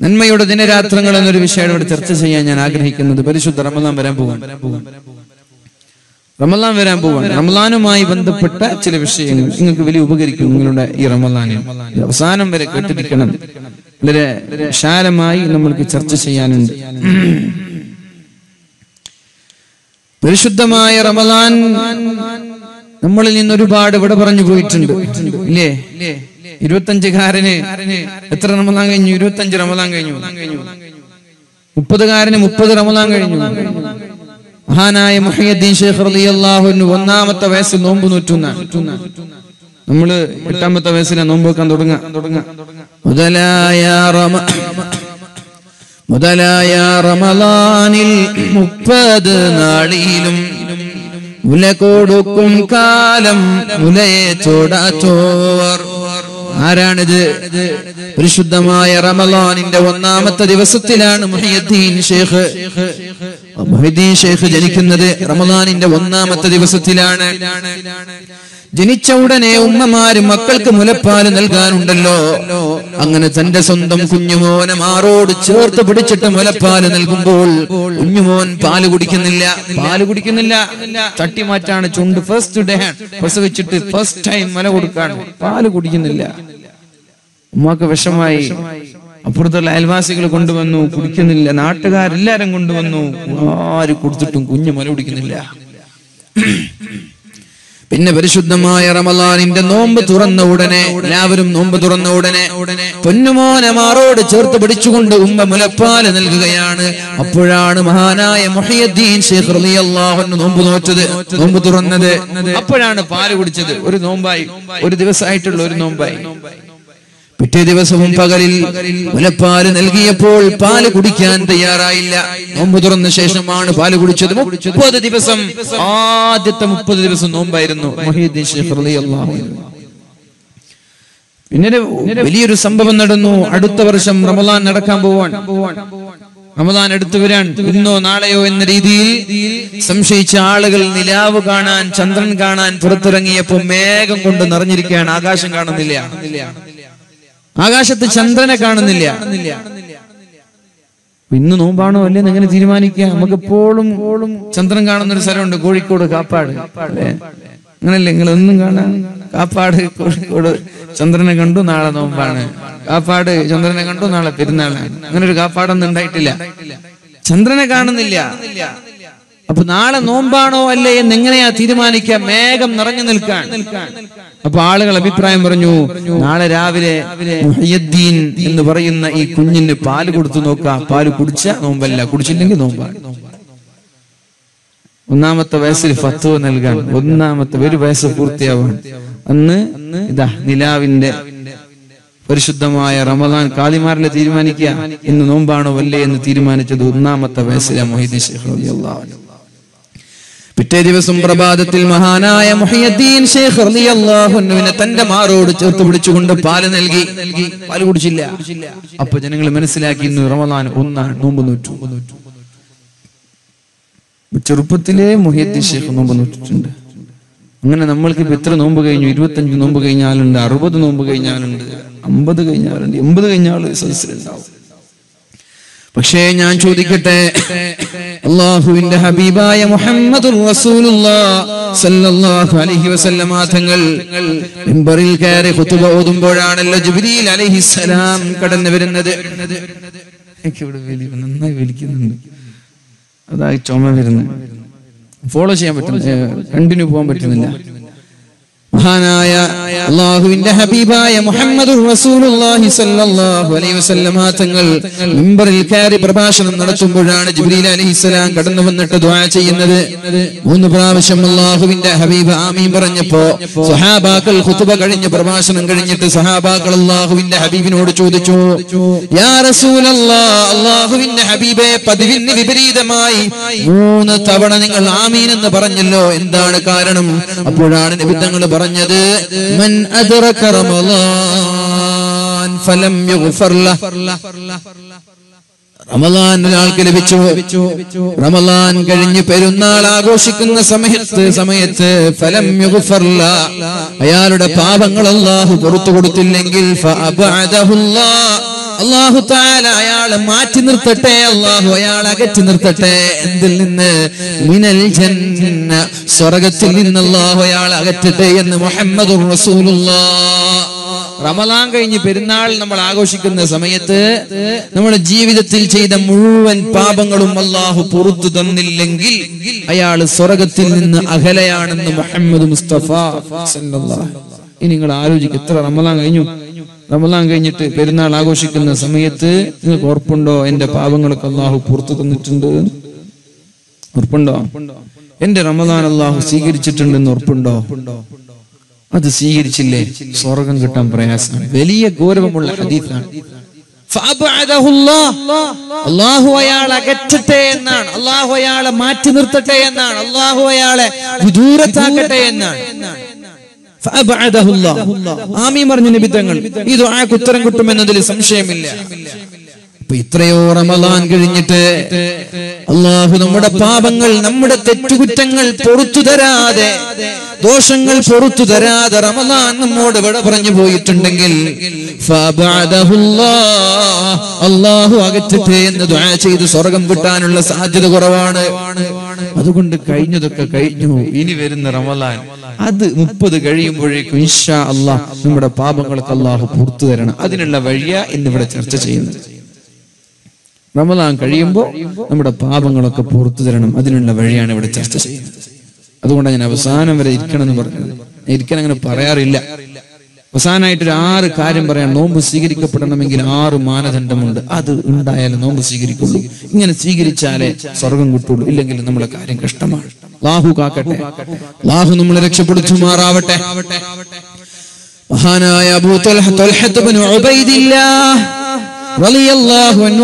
നന്മയുടെ ദിനരാത്രങ്ങൾ എന്നൊരു വിഷയം ഇവിടെ ചർച്ച ചെയ്യാൻ ഞാൻ ആഗ്രഹിക്കുന്നത് പരിശുദ്ധ റമദാൻ വരാൻ പോകാൻ റമദാൻ വരാൻ പോവാൻ റമദാനുമായി ബന്ധപ്പെട്ട ചില വിഷയങ്ങൾ നിങ്ങൾക്ക് വലിയ ഉപകരിക്കും നിങ്ങളുടെ ഈ റമദാനിൽ. അവസാനം വരെ കേട്ടിരിക്കണം. വളരെ വിശാലമായി നമ്മൾക്ക് ചർച്ച ചെയ്യാനുണ്ട്. പരിശുദ്ധമായ റമദാൻ നമ്മളിൽ നിന്ന് ഒരുപാട് ഇവിടെ പറഞ്ഞു പോയിട്ടുണ്ട്. ഇല്ലേ? ഇരുപത്തഞ്ചുകാരന് എത്ര റമദാൻ കഴിഞ്ഞു? ഇരുപത്തഞ്ച് റമദാൻ കഴിഞ്ഞു. മുപ്പതുകാരന് മുപ്പത് റമദാൻ കഴിഞ്ഞു. മഹാനായ മുഹയ്യദ്ദീൻ ഷേഖ് അൻഹു ഒന്നാമത്തെ വയസ്സിൽ നോമ്പ് നൂറ്റുന്ന. നമ്മൾ എട്ടാമത്തെ വയസ്സിലാണ് നോമ്പ് വെക്കാൻ തുടങ്ങാ. മുതലായ റമ മുപ്പത് നാളിലും മുല കൊടുക്കും കാലം മുലയെ ചോടാച്ചോർ ആരാണിത്? പരിശുദ്ധമായ റമലാനിന്റെ ഒന്നാമത്തെ ദിവസത്തിലാണ് മുഹിയുദ്ദീൻ ഷേഖ് മുഹിദ്ദീൻ ഷേഖ് ജനിക്കുന്നത് റമലാനിന്റെ ഒന്നാമത്തെ ദിവസത്തിലാണ്. ജനിച്ച ഉടനെ ഉമ്മമാര് മക്കൾക്ക് മുലപ്പാൽ നൽകാനുണ്ടല്ലോ. അങ്ങനെ തന്റെ സ്വന്തം കുഞ്ഞുമോനെ മാറോട് ചേർത്ത് പിടിച്ചിട്ട് മുലപ്പാൽ നൽകുമ്പോൾ കുഞ്ഞുമോൻ പാൽ കുടിക്കുന്നില്ല. പാൽ കുടിക്കുന്നില്ല. തട്ടി മാറ്റാണ് ചുണ്ട് ഫസ്റ്റ് ഡേ പ്രസവിച്ചിട്ട് ഫസ്റ്റ് ടൈം മുല കൊടുക്കാണ്. പാൽ കുടിക്കുന്നില്ല. ഉമ്മാക്ക് വിഷമായി. അപ്പുറത്തുള്ള അയൽവാസികൾ കൊണ്ടുവന്നു. കുടിക്കുന്നില്ല. നാട്ടുകാരെല്ലാരും കൊണ്ടുവന്നു. ആര് കൊടുത്തിട്ടും കുഞ്ഞു മുല കുടിക്കുന്നില്ല. പിന്നെ പരിശുദ്ധമായ റമലാനിന്റെ നോമ്പ് തുറന്ന ഉടനെ എല്ലാവരും നോമ്പ് തുറന്ന ഉടനെ പൊന്നുമോനെ മാറോട് ചേർത്ത് പിടിച്ചുകൊണ്ട് ഉമ്മ മുലപ്പാൽ നൽകുകയാണ്. അപ്പോഴാണ് മഹാനായ മുഹയ്യദ്ദീൻ ഷേഖ് അൻഹു നോമ്പ് നോറ്റത് നോമ്പ് തുറന്നത്. അപ്പോഴാണ് പാൽ കുടിച്ചത്. ഒരു നോമ്പായി. ഒരു ദിവസമായിട്ടുള്ള ഒരു നോമ്പായി. പിറ്റേ ദിവസവും പകലിൽ മുലപ്പാൽ നൽകിയപ്പോൾ പാൽ കുടിക്കാൻ തയ്യാറായില്ല. നോമ്പ് തുറന്ന ശേഷമാണ് പാൽ കുടിച്ചത്. മുപ്പത് ദിവസം ആദ്യത്തെ മുപ്പത് ദിവസം നോമ്പായിരുന്നു. മൊഹീദ്ദീൻ പിന്നെ വലിയൊരു സംഭവം നടന്നു. അടുത്ത വർഷം റമദാൻ നടക്കാൻ പോവാൻ റമദാൻ എടുത്തു വരാൻ ഇന്നോ നാളെയോ എന്ന രീതിയിൽ സംശയിച്ച ആളുകൾ നിലാവ് കാണാൻ ചന്ദ്രൻ കാണാൻ പുറത്തിറങ്ങിയപ്പോ മേഘം കൊണ്ട് നിറഞ്ഞിരിക്കുകയാണ്. ആകാശം കാണുന്നില്ല. ആകാശത്ത് ചന്ദ്രനെ കാണുന്നില്ല. ഇന്ന് നോമ്പാണോ അല്ലേ എങ്ങനെ തീരുമാനിക്കുക? നമുക്ക് എപ്പോഴും ചന്ദ്രൻ കാണുന്ന ഒരു സ്ഥലമുണ്ട് കോഴിക്കോട് കാപ്പാട്. അങ്ങനല്ലേ? നിങ്ങൾ ഒന്നും കാണാൻ കാപ്പാട് കോഴിക്കോട് ചന്ദ്രനെ കണ്ടു നാളെ നോമ്പാണ്. കാപ്പാട് ചന്ദ്രനെ കണ്ടു നാളെ പെരുന്നാളാണ്. അങ്ങനെ ഒരു കാപ്പാടൊന്നും ഉണ്ടായിട്ടില്ല. ചന്ദ്രനെ കാണുന്നില്ല. അപ്പൊ നാളെ നോമ്പാണോ അല്ലേ എന്ന് എങ്ങനെയാ തീരുമാനിക്കുക? മേഘം നിറഞ്ഞു നിൽക്കാൻ. അപ്പൊ ആളുകൾ അഭിപ്രായം പറഞ്ഞു നാളെ രാവിലെ എന്ന് പറയുന്ന ഈ കുഞ്ഞിന് പാൽ കൊടുത്തു നോക്കാം പാൽ കുടിച്ച നോമ്പല്ല കുടിച്ചില്ലെങ്കിൽ നോമ്പാണ്. ഒന്നാമത്തെ വയസ്സിൽ ഫത്വ നൽകാൻ ഒന്നാമത്തെ ഒരു വയസ്സ് പൂർത്തിയാവാൻ. അന്ന് ഇതാ നിലാവിന്റെ പരിശുദ്ധമായ റമദാൻ കാലിമാരിലെ തീരുമാനിക്കുക. ഇന്ന് നോമ്പാണോ വല്ലേ എന്ന് തീരുമാനിച്ചത് ഒന്നാമത്തെ വയസ്സിലെ മൊഹീദ് ഷെയ്ഖ് അൻഹു. പിറ്റേ ദിവസം പ്രഭാതത്തിൽ മഹാനായ മുഹിയുദ്ദീൻ ഷേഖ് റളിയല്ലാഹു അൻഹുവിനെ തന്റെ മാറോട് ചേർത്ത് പിടിച്ചുകൊണ്ട് പാൽ നൽകി. പാൽ കുടിച്ചില്ല. അപ്പൊ ജനങ്ങൾ മനസ്സിലാക്കി ഇന്ന് റമദാൻ ഒന്നാണ് നോമ്പ് നൂറ്റു. ചെറുപ്പത്തിലെ മുഹിയദ്ദീൻ ഷേഖ് നോമ്പ് നൂറ്റിട്ടുണ്ട്. അങ്ങനെ നമ്മൾക്ക് ഇപ്പൊ എത്ര നോമ്പ് കഴിഞ്ഞു? ഇരുപത്തഞ്ച് നോമ്പ് കഴിഞ്ഞാലുണ്ട് അറുപത് നോമ്പ് കഴിഞ്ഞാലുണ്ട് അമ്പത് കഴിഞ്ഞാലുണ്ട് എൺപത് കഴിഞ്ഞാൽ സദസ്സിലുണ്ടാവും. പക്ഷേ ഞാൻ ചോദിക്കട്ടെ അള്ളാഹുവിന്റെ ഹബീബായ മുഹമ്മദ് അലൈഹി വസല്ലമ തങ്ങൾ മിമ്പറിൽ കയറി ഖുതുബ ഓതുമ്പോഴാണല്ലോ ജിബ്രീൽ അലൈഹിസ്സലാം കടന്നു വരുന്നത്. നന്നായി വിളിക്കുന്നുണ്ട്. അതായി ചുമ വരുന്നത് ഫോളോ ചെയ്യാൻ പറ്റുന്നില്ല കണ്ടിന്യൂ പോകാൻ പറ്റുന്നില്ല. മഹാനായ അള്ളാഹുവിന്റെ ഹബീബായ മുഹമ്മദ് തങ്ങൾ മിമ്പറിൽ കയറി പ്രഭാഷണം നടത്തുമ്പോഴാണ് ജിബ്രീൽ അലൈഹിസ്സലാം കടന്നു വന്നിട്ട് ദുആ ചെയ്യുന്നത്. മൂന്ന് പ്രാവശ്യം അള്ളാഹുവിന്റെ ഹബീബ് ആമീൻ പറഞ്ഞപ്പോ സഹാബാക്കൾ ഹുതുബ കഴിഞ്ഞ് പ്രഭാഷണം കഴിഞ്ഞിട്ട് സഹാബാക്കൾ അള്ളാഹുവിന്റെ ഹബീബിനോട് ചോദിച്ചു യാ അള്ളാഹുവിന്റെ ഹബീബെ പതിവിന് വിപരീതമായി മൂന്ന് തവണ നിങ്ങൾ ആമീൻ എന്ന് പറഞ്ഞല്ലോ എന്താണ് കാരണം? അപ്പോഴാണ് നിബിദ്ധങ്ങൾ പറഞ്ഞത് മൻ അദ്റക ഫലം യുഗ്ഫർ റമലാൻ ഒരാൾക്ക് ലഭിച്ചു റമലാൻ കഴിഞ്ഞ് പെരുന്നാൾ ആഘോഷിക്കുന്ന സമയത്ത് സമയത്ത് ഫലം യുഗ്ഫർ ലഹ്. അയാളുടെ പാപങ്ങൾ അള്ളാഹു പുറത്തു കൊടുത്തില്ലെങ്കിൽ. അള്ളാഹു താല അയാളെ മാറ്റി നിർത്തട്ടെ അള്ളാഹു അയാളെ അകറ്റി നിർത്തട്ടെ. എന്തിൽ നിന്ന്? മിനൽ ജന്ന സ്വർഗത്തിൽ നിന്ന് അള്ളാഹു അയാളെ അകറ്റട്ടെ എന്ന് മുഹമ്മദ് റമലാൻ കഴിഞ്ഞ് പെരുന്നാൾ നമ്മൾ ആഘോഷിക്കുന്ന സമയത്ത് നമ്മുടെ ജീവിതത്തിൽ ചെയ്ത മുഴുവൻ പാപങ്ങളും അള്ളാഹു പുറത്തു തന്നില്ലെങ്കിൽ അയാൾ സ്വർഗത്തിൽ നിന്ന് അകലെയാണെന്ന് മുഹമ്മദ് മുസ്തഫ ഇനി നിങ്ങൾ ആലോചിക്കും എത്ര റമലാൻ കഴിഞ്ഞു? റമദാൻ കഴിഞ്ഞിട്ട് പെരുന്നാൾ ആഘോഷിക്കുന്ന സമയത്ത് നിങ്ങൾക്ക് ഉറപ്പുണ്ടോ? എന്റെ പാപങ്ങളൊക്കെ അള്ളാഹു പുറത്തു തന്നിട്ടുണ്ട്. ഉറപ്പുണ്ടോ? എന്റെ റമദാൻ അള്ളാഹു സ്വീകരിച്ചിട്ടുണ്ടെന്ന് ഉറപ്പുണ്ടോ? അത് സ്വീകരിച്ചില്ലേ? സ്വർഗം കിട്ടാൻ പ്രയാസമാണ് വലിയ ഗൗരവമുള്ള അല്ലാഹ്. അള്ളാഹു അയാളെ അകറ്റട്ടെ എന്നാണ്. അള്ളാഹു അയാളെ മാറ്റി നിർത്തട്ടെ എന്നാണ്. അള്ളാഹു അയാളെ വിദൂരത്താക്കട്ടെ എന്നാണ്. പറഞ്ഞു നിബിത്തങ്ങൾ ഈ ദുആക്ക് ഉത്തരം കിട്ടുമെന്നതിൽ സംശയമില്ല. ഇപ്പൊ ഇത്രയോ റമദാൻ കഴിഞ്ഞിട്ട് അള്ളാഹു നമ്മുടെ പാപങ്ങൾ നമ്മുടെ തെറ്റുകുറ്റങ്ങൾ പൊറത്തു തരാതെ ദോഷങ്ങൾ പൊറത്തു തരാതെ റമദാൻ നമ്മോട് വിട പറഞ്ഞു പോയിട്ടുണ്ടെങ്കിൽ. അള്ളാഹു അകറ്റട്ടെ എന്ന് ദുആ ചെയ്ത് സ്വർഗം കിട്ടാനുള്ള സാധ്യത കുറവാണ്. അതുകൊണ്ട് കഴിഞ്ഞതൊക്കെ കഴിഞ്ഞു. ഇനി വരുന്ന റമദാൻ അത് മുപ്പത് കഴിയുമ്പോഴേക്കും ഇൻഷാ അള്ളാഹ് നമ്മുടെ പാപങ്ങൾക്ക് അള്ളാഹു പുറത്തു തരണം. അതിനുള്ള വഴിയാ ഇന്നിവിടെ ചർച്ച ചെയ്യുന്നത്. റമദാൻ കഴിയുമ്പോൾ നമ്മുടെ പാപങ്ങളൊക്കെ പുറത്തു തരണം. അതിനുള്ള വഴിയാണ് ഇവിടെ ചർച്ച ചെയ്യുന്നത്. അതുകൊണ്ടാണ് ഞാൻ അവസാനം വരെ ഇരിക്കണം എന്ന് പറഞ്ഞത് ഇരിക്കാൻ അങ്ങനെ പറയാറില്ല. അവസാനമായിട്ട് ഒരു ആറ് കാര്യം പറയാം. നോമ്പ് സ്വീകരിക്കപ്പെടണമെങ്കിൽ ആറ് മാനദണ്ഡമുണ്ട്. അത് ഉണ്ടായാലും നോമ്പ് സ്വീകരിക്കുള്ളൂ. ഇങ്ങനെ സ്വീകരിച്ചാലേ സ്വർഗം കിട്ടുള്ളൂ. ഇല്ലെങ്കിൽ നമ്മളെ കാര്യം കഷ്ടമാണ്. ലാഹു കാക്കട്ടെ. ലാഹു നമ്മളെ രക്ഷപ്പെടുത്തുമാറാവട്ടെ മഹാനായ അബൂ തൽഹ ത്വൽഹത്ത് ഉബൈദില്ലാഹ്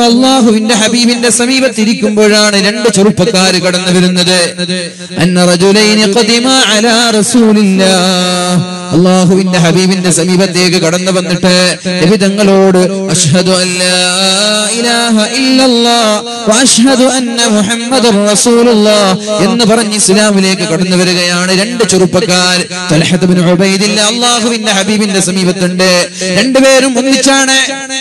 അല്ലാഹുവിന്റെ ഹബീബിന്റെ സമീപത്തിരിക്കുമ്പോഴാണ് രണ്ട് ചെറുപ്പക്കാർ കടന്നു വരുന്നത്. അന്ന റജുലൈനി അല്ലാഹുവിന്റെ ഹബീബിന്റെ സമീപത്തേക്ക് കടന്നു വന്നിട്ട് നബി തങ്ങളോട് അഷ്ഹദു അന്ന എന്ന് പറഞ്ഞ് ഇസ്ലാമിലേക്ക് കടന്നു വരികയാണ് രണ്ട് ചെറുപ്പക്കാർ. ബിൻ ഉബൈദില്ല അല്ലാഹുവിന്റെ ഹബീബിന്റെ സമീപത്തുണ്ട്. രണ്ടുപേരും ഒന്നിച്ചാണ്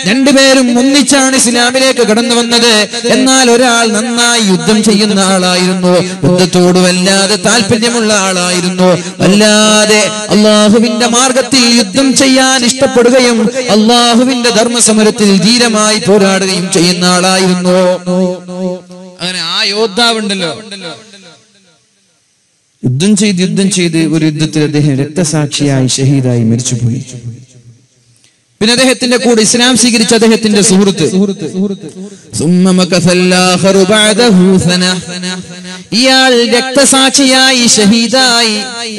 രണ്ടുപേരും ഒന്നിച്ചാണ് ഇസ്ലാമിലേക്ക് കടന്നു വന്നത്. എന്നാൽ ഒരാൾ നന്നായി യുദ്ധം ചെയ്യുന്ന ആളായിരുന്നു. യുദ്ധത്തോട് വല്ലാതെ താല്പര്യമുള്ള ആളായിരുന്നു. വല്ലാതെ അള്ളാഹുവിന്റെ മാർഗത്തിൽ യുദ്ധം ചെയ്യാൻ ഇഷ്ടപ്പെടുകയും അള്ളാഹുവിന്റെ ധർമ്മസമരത്തിൽ ധീരമായി പോരാടുകയും ചെയ്യുന്ന ആളായിരുന്നു. അങ്ങനെ ആ യോദ്ധാവുണ്ടല്ലോ. യുദ്ധം ചെയ്ത് യുദ്ധം ചെയ്ത് ഒരു യുദ്ധത്തിൽ അദ്ദേഹം രക്തസാക്ഷിയായി ഷഹീദായി മരിച്ചുപോയി. പിന്നെ അദ്ദേഹത്തിന്റെ കൂടെ ഇസ്ലാം സ്വീകരിച്ച അദ്ദേഹത്തിന്റെ സുഹൃത്ത്. ഇയാൾ രക്തസാക്ഷിയായി ഷഹീദായി.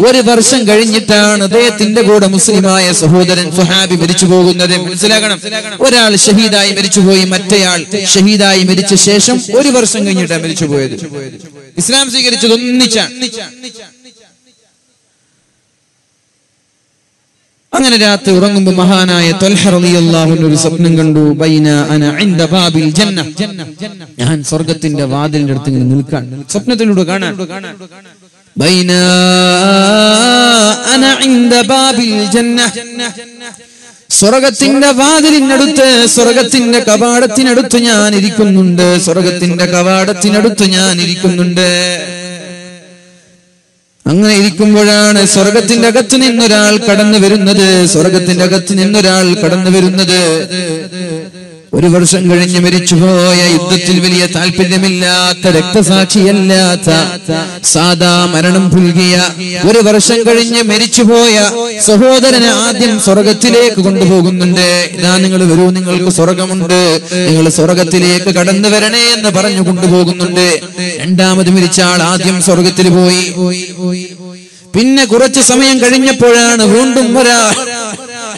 ഒരു വർഷം കഴിഞ്ഞിട്ടാണ് അദ്ദേഹത്തിന്റെ കൂടെ മുസ്ലിമായ സഹോദരൻ സുഹാബി മരിച്ചു പോകുന്നത്. മനസ്സിലാക്കണം? ഒരാൾ ഷഹീദായി മരിച്ചുപോയി മറ്റേയാൾ ഷഹീദായി മരിച്ച ശേഷം ഒരു വർഷം കഴിഞ്ഞിട്ടാണ് മരിച്ചു പോയത് ഇസ്ലാം സ്വീകരിച്ചത് ഒന്നിച്ചാണ്. അങ്ങനെ രാത്രി ഉറങ്ങുമ്പോൾ മഹാനായ അൻഹു ഒരു സ്വപ്നം കണ്ടു. ബൈന അന ബാബിൽ ഞാൻ സ്വർഗത്തിന്റെ വാതിലിന്റെ അടുത്ത് ഇങ്ങനെ നിൽക്കാൻ. സ്വപ്നത്തിലൂടെ കാണാൻ. അന ബാബിൽ സ്വർഗത്തിന്റെ വാതിലിനടുത്ത് സ്വർഗത്തിന്റെ കവാടത്തിനടുത്ത് ഞാൻ ഇരിക്കുന്നുണ്ട് സ്വർഗത്തിന്റെ കവാടത്തിനടുത്ത് ഞാൻ ഇരിക്കുന്നുണ്ട് അങ്ങനെ ഇരിക്കുമ്പോഴാണ് സ്വർഗത്തിന്റെ അകത്ത് നിന്നൊരാൾ കടന്നു വരുന്നത്. സ്വർഗത്തിന്റെ അകത്ത് നിന്നൊരാൾ കടന്നു വരുന്നത്. ഒരു വർഷം കഴിഞ്ഞ് മരിച്ചുപോയ യുദ്ധത്തിൽ വലിയ താല്പര്യമില്ലാത്ത രക്തസാക്ഷിയല്ലാത്ത സാദാ മരണം പുൽകിയ ഒരു വർഷം കഴിഞ്ഞ് മരിച്ചുപോയ സഹോദരനെ ആദ്യം സ്വർഗത്തിലേക്ക് കൊണ്ടുപോകുന്നുണ്ട്. ഇതാ നിങ്ങൾ വരൂ നിങ്ങൾക്ക് സ്വർഗമുണ്ട്. നിങ്ങൾ സ്വർഗത്തിലേക്ക് കടന്നു വരണേ എന്ന് പറഞ്ഞു കൊണ്ടുപോകുന്നുണ്ട്. രണ്ടാമത് മരിച്ച ആൾ ആദ്യം സ്വർഗത്തിൽ പോയി. പിന്നെ കുറച്ചു സമയം കഴിഞ്ഞപ്പോഴാണ് വീണ്ടും ഒരാൾ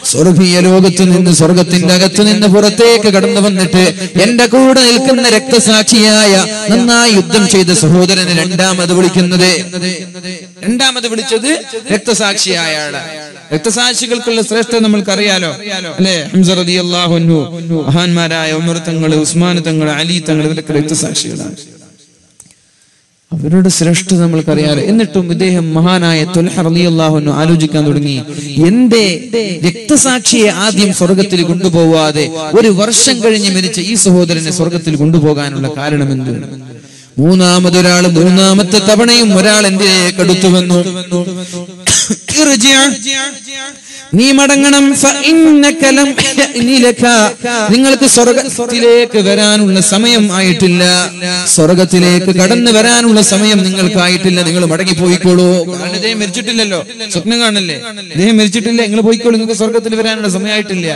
സ്വർഗീയ ലോകത്ത് നിന്ന് സ്വർഗത്തിന്റെ അകത്ത് നിന്ന് പുറത്തേക്ക് കടന്നു വന്നിട്ട് എന്റെ കൂടെ നിൽക്കുന്ന രക്തസാക്ഷിയായ നന്നായി യുദ്ധം ചെയ്ത സഹോദരനെ രണ്ടാമത് വിളിക്കുന്നത്. രണ്ടാമത് വിളിച്ചത് രക്തസാക്ഷിയായ രക്തസാക്ഷികൾക്കുള്ള ശ്രേഷ്ഠത നമ്മൾക്കറിയാലോ? അല്ലെ? മഹാന്മാരായ ഉമർ തങ്ങൾ ഉസ്മാൻ തങ്ങൾ അലി തങ്ങൾ ഇവരൊക്കെ രക്തസാക്ഷികളാണ്. അവരുടെ ശ്രേഷ്ഠത നമ്മൾക്കറിയാലോ. എന്നിട്ടും ഇദ്ദേഹം മഹാനായ തൊൽഹറിയാഹുന്നു ആലോചിക്കാൻ തുടങ്ങി. എന്റെ രക്തസാക്ഷിയെ ആദ്യം സ്വർഗത്തിൽ കൊണ്ടുപോവാതെ ഒരു വർഷം കഴിഞ്ഞ് മരിച്ച ഈ സഹോദരനെ സ്വർഗത്തിൽ കൊണ്ടുപോകാനുള്ള കാരണം എന്ത് മൂന്നാമതൊരാൾ മൂന്നാമത്തെ തവണയും ഒരാൾ എന്റെ കടുത്തു വന്നു ഇർജിഅ. നീ മടങ്ങണം. നിങ്ങൾക്ക് സ്വർഗത്തിലേക്ക് വരാനുള്ള സമയം ആയിട്ടില്ല. സ്വർഗത്തിലേക്ക് കടന്നു വരാനുള്ള സമയം നിങ്ങൾക്കായിട്ടില്ല. നിങ്ങൾ മടങ്ങി പോയിക്കോളൂ ഇദ്ദേഹം മരിച്ചിട്ടില്ലല്ലോ. സ്വപ്നം കാണല്ലേ? അദ്ദേഹം മരിച്ചിട്ടില്ല. നിങ്ങൾ പോയിക്കോളൂ. നിങ്ങൾക്ക് സ്വർഗത്തിൽ വരാനുള്ള സമയമായിട്ടില്ല.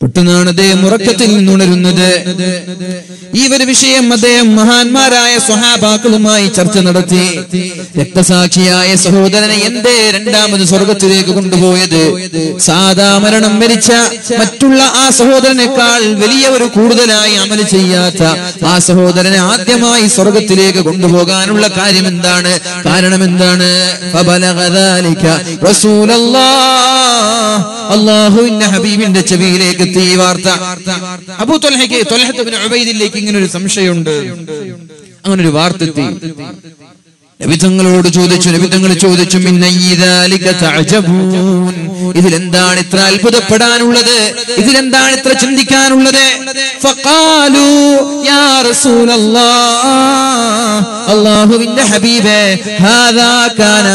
പെട്ടെന്നാണ് അദ്ദേഹം ഉറക്കത്തിൽ നിന്നുണരുന്നത്. ഈ ഒരു വിഷയം അദ്ദേഹം മഹാന്മാരായ സ്വഹാബാക്കളുമായി ചർച്ച നടത്തി. രക്തസാക്ഷിയായ സഹോദരനെ എന്തേ രണ്ടാമത് സ്വർഗത്തിലേക്ക് കൊണ്ടുപോയത്? സാധാ മരണം മരിച്ച മറ്റുള്ള ആ സഹോദരനേക്കാൾ വലിയ ഒരു കൂടുതലായി അമൽ ചെയ്യാത്ത ആ സഹോദരനെ ആദ്യമായി സ്വർഗത്തിലേക്ക് കൊണ്ടുപോകാനുള്ള കാര്യം എന്താണ്? കാരണം എന്താണ്? അള്ളാഹുവിന്റെ ഹബീബിന്റെ ചെവിയിലേക്ക് എത്തി ഈ വാർത്ത. അബൂ ഇങ്ങനെ ഒരു സംശയമുണ്ട് അങ്ങനെ ഒരു വാർത്ത എത്തി നബിതങ്ങളോട് ചോദിച്ചു നബിതങ്ങൾ ചോദിച്ചു ഇതിലെന്താണ് ഇത്ര അത്ഭുതപ്പെടാനുള്ളത്? ഇതിലെന്താണ് ഇത്ര ചിന്തിക്കാനുള്ളത്? അള്ളാഹുവിന്റെ ഹബീബേ ഹാദാ കാന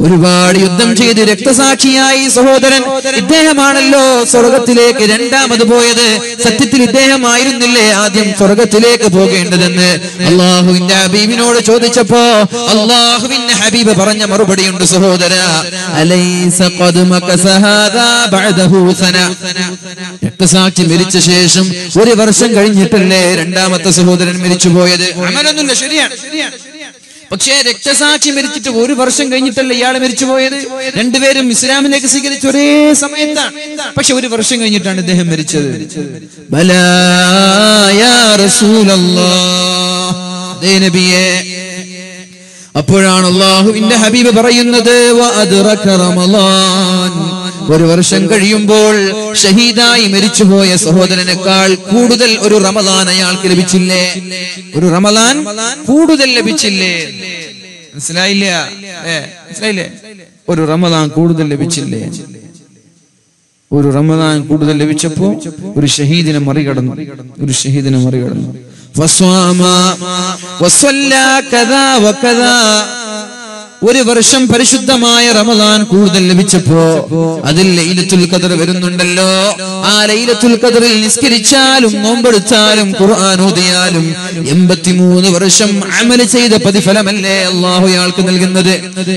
ഒരുപാട് യുദ്ധം ചെയ്ത് രക്തസാക്ഷിയായി സഹോദരൻ ഇദ്ദേഹമാണല്ലോ സ്വർഗത്തിലേക്ക് രണ്ടാമത് പോയത്. സത്യത്തിൽ ഇദ്ദേഹമായിരുന്നില്ലേ ആദ്യം സ്വർഗത്തിലേക്ക് പോകേണ്ടതെന്ന്? അള്ളാഹുവിന്റെ ഹബീബിനോട് ചോദിച്ചപ്പോ അള്ളാഹുവിന്റെ ഹബീബ് പറഞ്ഞ മറുപടിയുണ്ട് സഹോദര. രക്തസാക്ഷി മരിച്ച ശേഷം ഒരു വർഷം കഴിഞ്ഞിട്ടല്ലേ രണ്ടാമത്തെ സഹോദരൻ മരിച്ചു പോയത് അമലൊന്നുമില്ല ശരിയാണ്. പക്ഷേ രക്തസാക്ഷി മരിച്ചിട്ട് ഒരു വർഷം കഴിഞ്ഞിട്ടല്ല ഇയാൾ മരിച്ചു മരിച്ചുപോയത് രണ്ടുപേരും ഇസ്ലാമിലേക്ക് സ്വീകരിച്ച ഒരേ സമയത്താണ്. പക്ഷെ ഒരു വർഷം കഴിഞ്ഞിട്ടാണ് ഇദ്ദേഹം മരിച്ചത്. ബലാ നബിയേ അപ്പോഴാണ് അള്ളാഹുവിന്റെ ഹബീബ് പറയുന്നത് ഒരു വർഷം കഴിയുമ്പോൾ ഷഹീദായി മരിച്ചുപോയ സഹോദരനേക്കാൾ കൂടുതൽ ഒരു റമദാൻ അയാൾക്ക് ലഭിച്ചില്ലേ? ഒരു റമദാൻ കൂടുതൽ ലഭിച്ചില്ലേ? മനസ്സിലായില്ല? മനസ്സിലായില്ലേ? ഒരു റമദാൻ കൂടുതൽ ലഭിച്ചില്ലേ? ഒരു റമദാൻ കൂടുതൽ ലഭിച്ചപ്പോ ഒരു ഷഹീദിനെ മറികടന്നു. ഒരു ഷഹീദിനെ മറികടന്നു. ഒരു വർഷം പരിശുദ്ധമായ റമദാൻ കൂടുതൽ ലഭിച്ചപ്പോ അതിൽ ലൈലത്തുൽ ഖദർ വരുന്നുണ്ടല്ലോ. ആ ലൈലത്തുൽ ഖദറിൽ നിസ്കരിച്ചാലും നോമ്പെടുത്താലും ഖുർആൻ ഓതിയാലും എൺപത്തിമൂന്ന് വർഷം അമൽ ചെയ്ത പ്രതിഫലമല്ലേ അള്ളാഹു ഇയാൾക്ക് നൽകുന്നത്?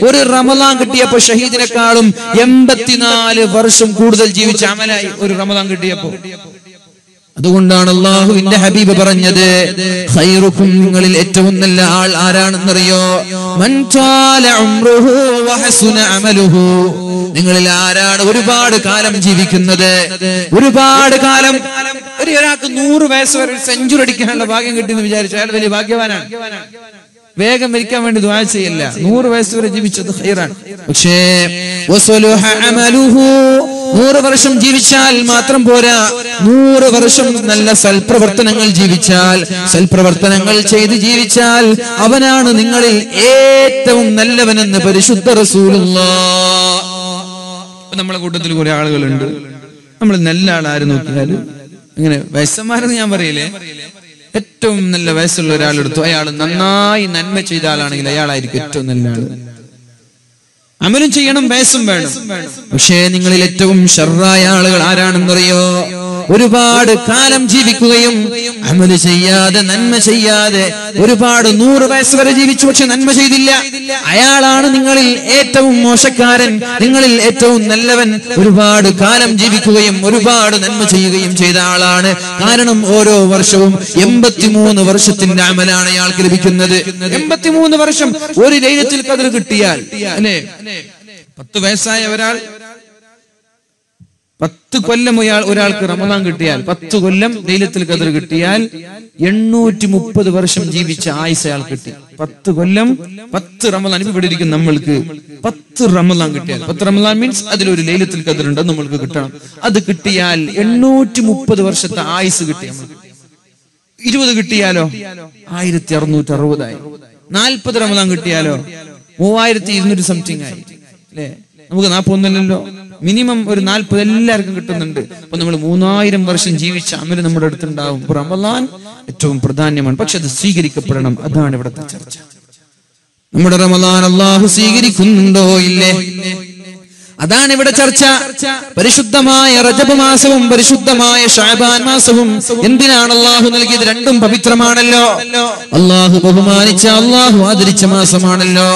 ഒരു റമദാൻ കിട്ടിയപ്പോ ഷഹീദിനെക്കാളും എൺപത്തിനാല് വർഷം കൂടുതൽ ജീവിച്ച അമലായി ഒരു റമദാൻ കിട്ടിയപ്പോ. അതുകൊണ്ടാണ് അള്ളാഹുവിന്റെ ഹബീബ് പറഞ്ഞത് ഖൈറുക്കും നിങ്ങളിൽ ഏറ്റവും നല്ല ആൾ ആരാണെന്നറിയോ? നിങ്ങളിൽ ആരാണ് ഒരുപാട് കാലം ജീവിക്കുന്നത്? ഒരുപാട് കാലം ഒരു ഒരാൾക്ക് നൂറ് വയസ്സ് വരെ സെഞ്ചുറി അടിക്കാനുള്ള ഭാഗ്യം കിട്ടിയെന്ന് വിചാരിച്ചു. അയാൾ വലിയ ഭാഗ്യവാനാണ്. വേഗം മരിക്കാൻ വേണ്ടി ദ്വാ ചെയ്യില്ല. നൂറ് വയസ്സ് വരെ ജീവിച്ചത് ഹൈറാണ്. പക്ഷേ നൂറ് വർഷം ജീവിച്ചാൽ മാത്രം പോരാ. നൂറ് വർഷം നല്ല സൽപ്രവർത്തനങ്ങൾ ജീവിച്ചാൽ സൽപ്രവർത്തനങ്ങൾ ചെയ്ത് ജീവിച്ചാൽ അവനാണ് നിങ്ങളിൽ ഏറ്റവും നല്ലവനെന്ന് പരിശുദ്ധ റസൂലുള്ള. നമ്മളെ കൂട്ടത്തിൽ കുറെ ആളുകളുണ്ട്. നമ്മൾ നല്ല ആളാരും നോക്കിയാൽ ഇങ്ങനെ വയസ്സന്മാരെന്ന് ഞാൻ പറയില്ലേ? ഏറ്റവും നല്ല വയസ്സുള്ള ഒരാളെടുത്തു. അയാൾ നന്നായി നന്മ ചെയ്ത ആളാണെങ്കിൽ അയാളായിരിക്കും ഏറ്റവും നല്ല ആൾ. അമലും ചെയ്യണം വയസ്സും വേണം. പക്ഷേ നിങ്ങളിൽ ഏറ്റവും ഷർറായ ആളുകൾ ആരാണെന്നറിയോ? ഒരുപാട് കാലം ജീവിക്കുകയും അമൽ ചെയ്യാതെ നന്മ ചെയ്യാതെ ഒരുപാട് നൂറ് വയസ്സ് വരെ ജീവിച്ചു പക്ഷെ നന്മ ചെയ്തില്ല. അയാളാണ് നിങ്ങളിൽ ഏറ്റവും മോശക്കാരൻ നിങ്ങളിൽ ഏറ്റവും നല്ലവൻ. ഒരുപാട് കാലം ജീവിക്കുകയും ഒരുപാട് നന്മ ചെയ്യുകയും ചെയ്ത ആളാണ്. കാരണം ഓരോ വർഷവും എൺപത്തിമൂന്ന് വർഷത്തിന്റെ അമലാണ് അയാൾക്ക് ലഭിക്കുന്നത്. എൺപത്തിമൂന്ന് വർഷം ഒരു ലൈലത്തിൽ കതിർ കിട്ടിയാൽ പത്ത് വയസ്സായ ഒരാൾ പത്ത് കൊല്ലം ഒരാൾ ഒരാൾക്ക് റമദാൻ കിട്ടിയാൽ പത്ത് കൊല്ലം ലൈലത്തിൽ കതിർ കിട്ടിയാൽ എണ്ണൂറ്റി മുപ്പത് വർഷം ജീവിച്ച ആയുസ് അയാൾ കിട്ടി. പത്ത് കൊല്ലം പത്ത് റമദാൻ ഇപ്പൊ ഇവിടെ ഇരിക്കും നമ്മൾക്ക്. പത്ത് റമദാൻ കിട്ടിയാൽ. പത്ത് റമദാൻ മീൻസ് അതിലൊരു ലൈലത്തിൽ കതിർ ഉണ്ട് നമ്മൾക്ക് കിട്ടണം. അത് കിട്ടിയാൽ എണ്ണൂറ്റി മുപ്പത് വർഷത്തെ ആയുസ് കിട്ടി ഇരുപത് കിട്ടിയാലോ? ആയിരത്തി അറുന്നൂറ്റി അറുപതായി നാൽപ്പത് റമദാൻ കിട്ടിയാലോ? മൂവായിരത്തി ഇരുന്നൂറ്റി സംതിങ് ആയി. അല്ലേ? നമുക്ക് നാൽപ്പതൊന്നല്ലല്ലോ മിനിമം ഒരു നാൽപ്പത് എല്ലാവർക്കും കിട്ടുന്നുണ്ട്. അപ്പൊ നമ്മൾ മൂന്നായിരം വർഷം ജീവിച്ച അമൽ നമ്മുടെ അടുത്തുണ്ടാവും. റമലാൻ ഏറ്റവും പ്രാധാന്യമാണ് പക്ഷെ അത് സ്വീകരിക്കപ്പെടണം. അതാണ് ഇവിടുത്തെ ചർച്ച. നമ്മുടെ റമദാൻ അള്ളാഹു സ്വീകരിക്കുന്നുണ്ടോ ഇല്ലേ? അതാണ് ഇവിടെ ചർച്ച. പരിശുദ്ധമായ റജബ് മാസവും പരിശുദ്ധമായ ഷാബാൻ മാസവും എന്തിനാണ് അള്ളാഹു നൽകിയത് രണ്ടും പവിത്രമാണല്ലോ? അള്ളാഹു ബഹുമാനിച്ച അള്ളാഹു ആദരിച്ച മാസമാണല്ലോ.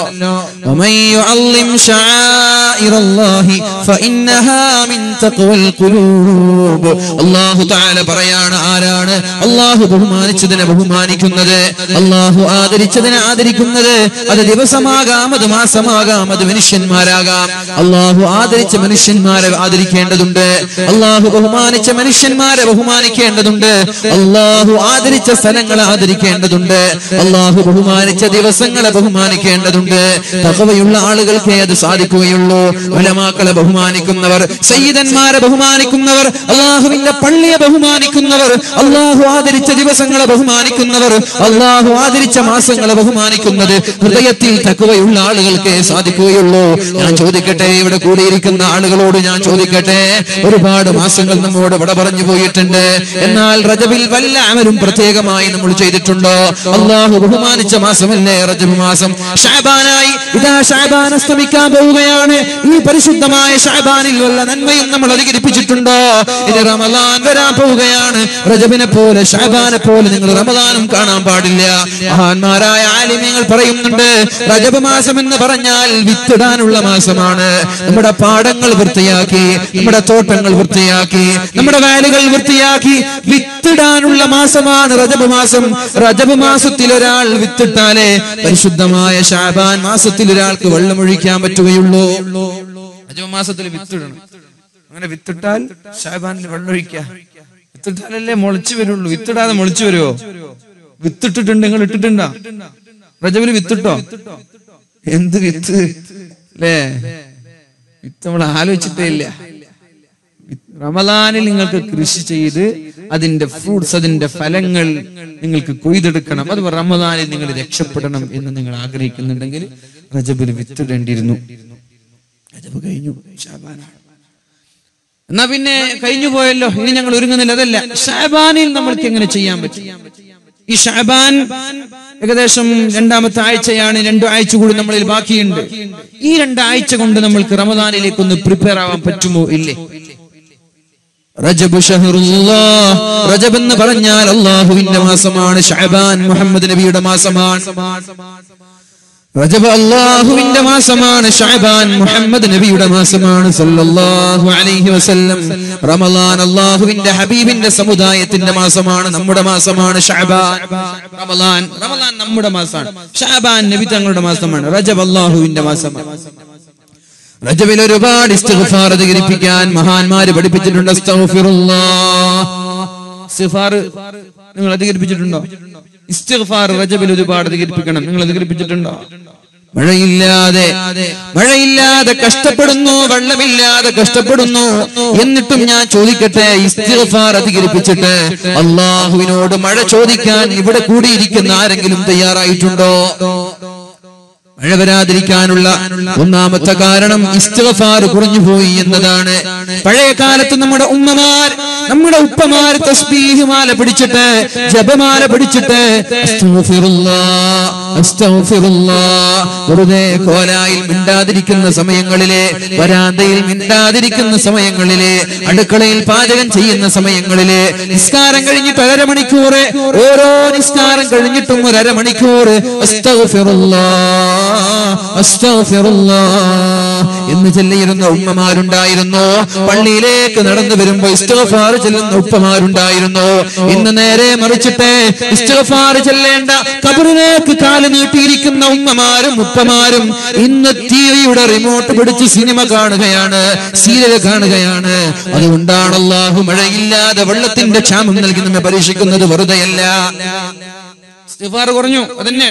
അള്ളാഹു താല പറയാണ് ആരാണ് അള്ളാഹു ബഹുമാനിച്ചതിനെ ബഹുമാനിക്കുന്നത്? അള്ളാഹു ആദരിച്ചതിനെ ആദരിക്കുന്നത് അത് ദിവസമാകാം അത് മാസമാകാം അത് മനുഷ്യന്മാരാകാം. അള്ളാഹു ആദരിച്ച മനുഷ്യന്മാരെ ആദരിക്കേണ്ടതുണ്ട്. അള്ളാഹു ബഹുമാനിച്ച മനുഷ്യന്മാരെ ബഹുമാനിക്കേണ്ടതുണ്ട്. അള്ളാഹു ആദരിച്ച സ്ഥലങ്ങളെ ആദരിക്കേണ്ടതുണ്ട്. അള്ളാഹു ബഹുമാനിച്ച ദിവസങ്ങളെ ബഹുമാനിക്കേണ്ടതുണ്ട്. തകവയുള്ള ആളുകൾക്കേ അത് സാധിക്കുകയുള്ളൂ. ഉലമാക്കളെ ബഹുമാനിക്കുന്നവർ സയ്യിദന്മാരെ ബഹുമാനിക്കുന്നവർ അള്ളാഹുവിന്റെ പള്ളിയെ ബഹുമാനിക്കുന്നവർ അള്ളാഹു ആദരിച്ച ദിവസങ്ങളെ ബഹുമാനിക്കുന്നവർ അള്ളാഹു ആദരിച്ച മാസങ്ങളെ ബഹുമാനിക്കുന്നത് ഹൃദയത്തിൽ തക്കവയുള്ള ആളുകൾക്കേ സാധിക്കുകയുള്ളൂ. ഞാൻ ചോദിക്കട്ടെ ഇവിടെ കൂടിയിരിക്കുന്ന ആളുകളോട് ഞാൻ ചോദിക്കട്ടെ? ഒരുപാട് മാസങ്ങൾ നമ്മോട് ഇവിടെ പറഞ്ഞു പോയിട്ടുണ്ട്. എന്നാൽ റജബിൽ വല്ല അമലും പ്രത്യേകമായി നമ്മൾ ചെയ്തിട്ടുണ്ടോ? അള്ളാഹു ബഹുമാനിച്ച മാസമല്ലേ റജബ് മാസം? ഷാബാനായി ഇതാ ഷാബാൻ അസ്തമിക്കാൻ പോവുകയാണ്. ഈ പരിശുദ്ധമായ ഷാബാനിൽ വല്ല നന്മയും നമ്മൾ അധികരിപ്പിച്ചിട്ടുണ്ടോ ഇത് റമദാൻ വരാൻ പോവുകയാണ്. റജബിനെ പോലെ ഷാബാനെ പോലെ നിങ്ങൾ റമദാനും കാണാൻ പാടില്ല. മഹാന്മാരായ ആലിമ്യങ്ങൾ പറയുന്നുണ്ട് റജബ് മാസം എന്ന് പറഞ്ഞാൽ വിത്തിടാനുള്ള മാസമാണ്. നമ്മുടെ പാടങ്ങൾ വൃത്തിയാക്കി നമ്മുടെ തോട്ടങ്ങൾ വൃത്തിയാക്കി നമ്മുടെ വയലുകൾ വൃത്തിയാക്കി വിത്തിടാനുള്ള മാസമാണ് റജബ് മാസം. റജബ് മാസത്തിൽ ഒരാൾ വിത്തിട്ടാലേ പരിശുദ്ധമായ ഷാബാൻ മാസത്തിൽ ഒരാൾക്ക് വെള്ളമൊഴിക്കാൻ പറ്റുകയുള്ളൂ. റജബ് മാസത്തിൽ വിത്തിടണം. അങ്ങനെ വിത്തിട്ടാൽ ഷാബാനിൽ വെള്ളമൊഴിക്കാം വിത്തിട്ടാലല്ലേ മുളച്ചു വരുള്ളൂ. വിത്തിടാതെ മുളച്ചു വരുമോ വിത്തിട്ടിട്ടുണ്ട് നിങ്ങൾ ഇട്ടിട്ടുണ്ടോ? റജബിന് വിത്തിട്ടോ? എന്ത് വിത്ത്? അല്ലേ? വിത്ത് നമ്മൾ ആലോചിച്ചിട്ടേ ഇല്ല. റമദാനിൽ നിങ്ങൾക്ക് കൃഷി ചെയ്ത് അതിന്റെ ഫ്രൂട്ട്സ് അതിന്റെ ഫലങ്ങൾ നിങ്ങൾക്ക് കൊയ്തെടുക്കണം. അത് റമദാനിൽ നിങ്ങൾ രക്ഷപ്പെടണം എന്ന് നിങ്ങൾ ആഗ്രഹിക്കുന്നുണ്ടെങ്കിൽ റജബിൽ വിത്തിടേണ്ടിയിരുന്നു റജബ് കഴിഞ്ഞു. എന്നാ പിന്നെ കഴിഞ്ഞു പോയല്ലോ. ഇനി ഞങ്ങൾ ഒരുങ്ങുന്നില്ല. അതല്ല ഷാബാനിൽ നമ്മൾക്ക് എങ്ങനെ ചെയ്യാൻ പറ്റും? ഈ ഷാബാൻ ഏകദേശം രണ്ടാമത്തെ ആഴ്ചയാണ് രണ്ടു ആഴ്ച കൂടി നമ്മളിൽ ബാക്കിയുണ്ട്. ഈ രണ്ടാഴ്ച കൊണ്ട് നമ്മൾക്ക് റമദാനിലേക്ക് ഒന്ന് പ്രിപ്പയർ ആവാൻ പറ്റുമോ ഇല്ലേ? റജബ് റജബ് എന്ന് പറഞ്ഞാൽ അള്ളാഹുവിന്റെ മാസമാണ് ഷഹബാൻ മുഹമ്മദ് നബിയുടെ മാസമാണ്. റജബ് അള്ളാഹുവിന്റെ മാസമാണ് ഷഹബാൻ മുഹമ്മദ് നബിയുടെ മാസമാണ് സല്ലല്ലാഹു അലൈഹി വസല്ലം. റമദാൻ അള്ളാഹുവിന്റെ ഹബീബിന്റെ സമുദായത്തിന്റെ മാസമാണ് നമ്മുടെ മാസമാണ് ഷഹബാൻ റമദാൻ റമദാൻ നമ്മുടെ മാസമാണ്. ഷഹബാൻ നബി തങ്ങളുടെ മാസമാണ്. റജബ് അള്ളാഹുവിന്റെ മാസമാണ്. റജബിൽ ഒരുപാട് ഇസ്തിഗ്ഫാർ അധികരിപ്പിക്കാൻ മഹാന്മാര് പഠിപ്പിച്ചിട്ടുണ്ട് നിങ്ങൾ അധികരിപ്പിച്ചിട്ടുണ്ടോ? ഇസ്തിഗ്ഫാർ റജബിൽ ഒരുപാട് അധികരിപ്പിക്കണം നിങ്ങൾ അധികരിപ്പിച്ചിട്ടുണ്ടോ? മഴയില്ലാതെ മഴയില്ലാതെ. കഷ്ടപ്പെടുന്നു വെള്ളമില്ലാതെ കഷ്ടപ്പെടുന്നു. എന്നിട്ടും ഞാൻ ചോദിക്കട്ടെ ഇസ്തിഫാർ അധികരിപ്പിച്ചിട്ട് അള്ളാഹുവിനോട് മഴ ചോദിക്കാൻ ഇവിടെ കൂടിയിരിക്കുന്ന ആരെങ്കിലും തയ്യാറായിട്ടുണ്ടോ? മഴ വരാതിരിക്കാനുള്ള ഒന്നാമത്തെ കാരണം ഇസ്തിഗ്ഫാർ കുറഞ്ഞു പോയി എന്നതാണ്. പഴയ കാലത്ത് നമ്മുടെ ഉമ്മമാർ നമ്മുടെ ഉപ്പമാർ തസ്ബീഹുമാല പിടിച്ചിട്ട് ജപമാല പിടിച്ചിട്ട് മിണ്ടാതിരിക്കുന്ന സമയങ്ങളിലെ വരാന്തയിൽ മിണ്ടാതിരിക്കുന്ന സമയങ്ങളിലെ അടുക്കളയിൽ പാചകം ചെയ്യുന്ന സമയങ്ങളിലെ നിസ്കാരം കഴിഞ്ഞിട്ട് അരമണിക്കൂർ ഓരോ നിസ്കാരം കഴിഞ്ഞിട്ടും ഒരു അരമണിക്കൂർ അസ്തഫിറുള്ള എന്ന് ചൊല്ലിയിരുന്ന ഉമ്മമാരുണ്ടായിരുന്നു. പള്ളിയിലേക്ക് നടന്നു വരുമ്പോ ഇസ്റ്റോഫാർ ചെല്ലുന്ന ഉപ്പമാരുണ്ടായിരുന്നു. ഇന്ന് നേരെ മറിച്ചിട്ട് ഇസ്തഗ്ഫാർ ചെല്ലേണ്ട കബറിലേക്ക് കാൽ നീട്ടിയിരിക്കുന്ന ഉമ്മമാരും ഉപ്പമാരും ഇന്ന് ടിവിയുടെ റിമോട്ട് പിടിച്ച് സിനിമ കാണുകയാണ് സീരിയൽ കാണുകയാണ്. അതുകൊണ്ടാണ് അള്ളാഹു മഴയില്ലാതെ വെള്ളത്തിന്റെ ക്ഷാമം നൽകി നമ്മെ പരീക്ഷിക്കുന്നത് വെറുതെയല്ല. ഇസ്തിഗ്ഫാർ കുറഞ്ഞു അതന്നെ.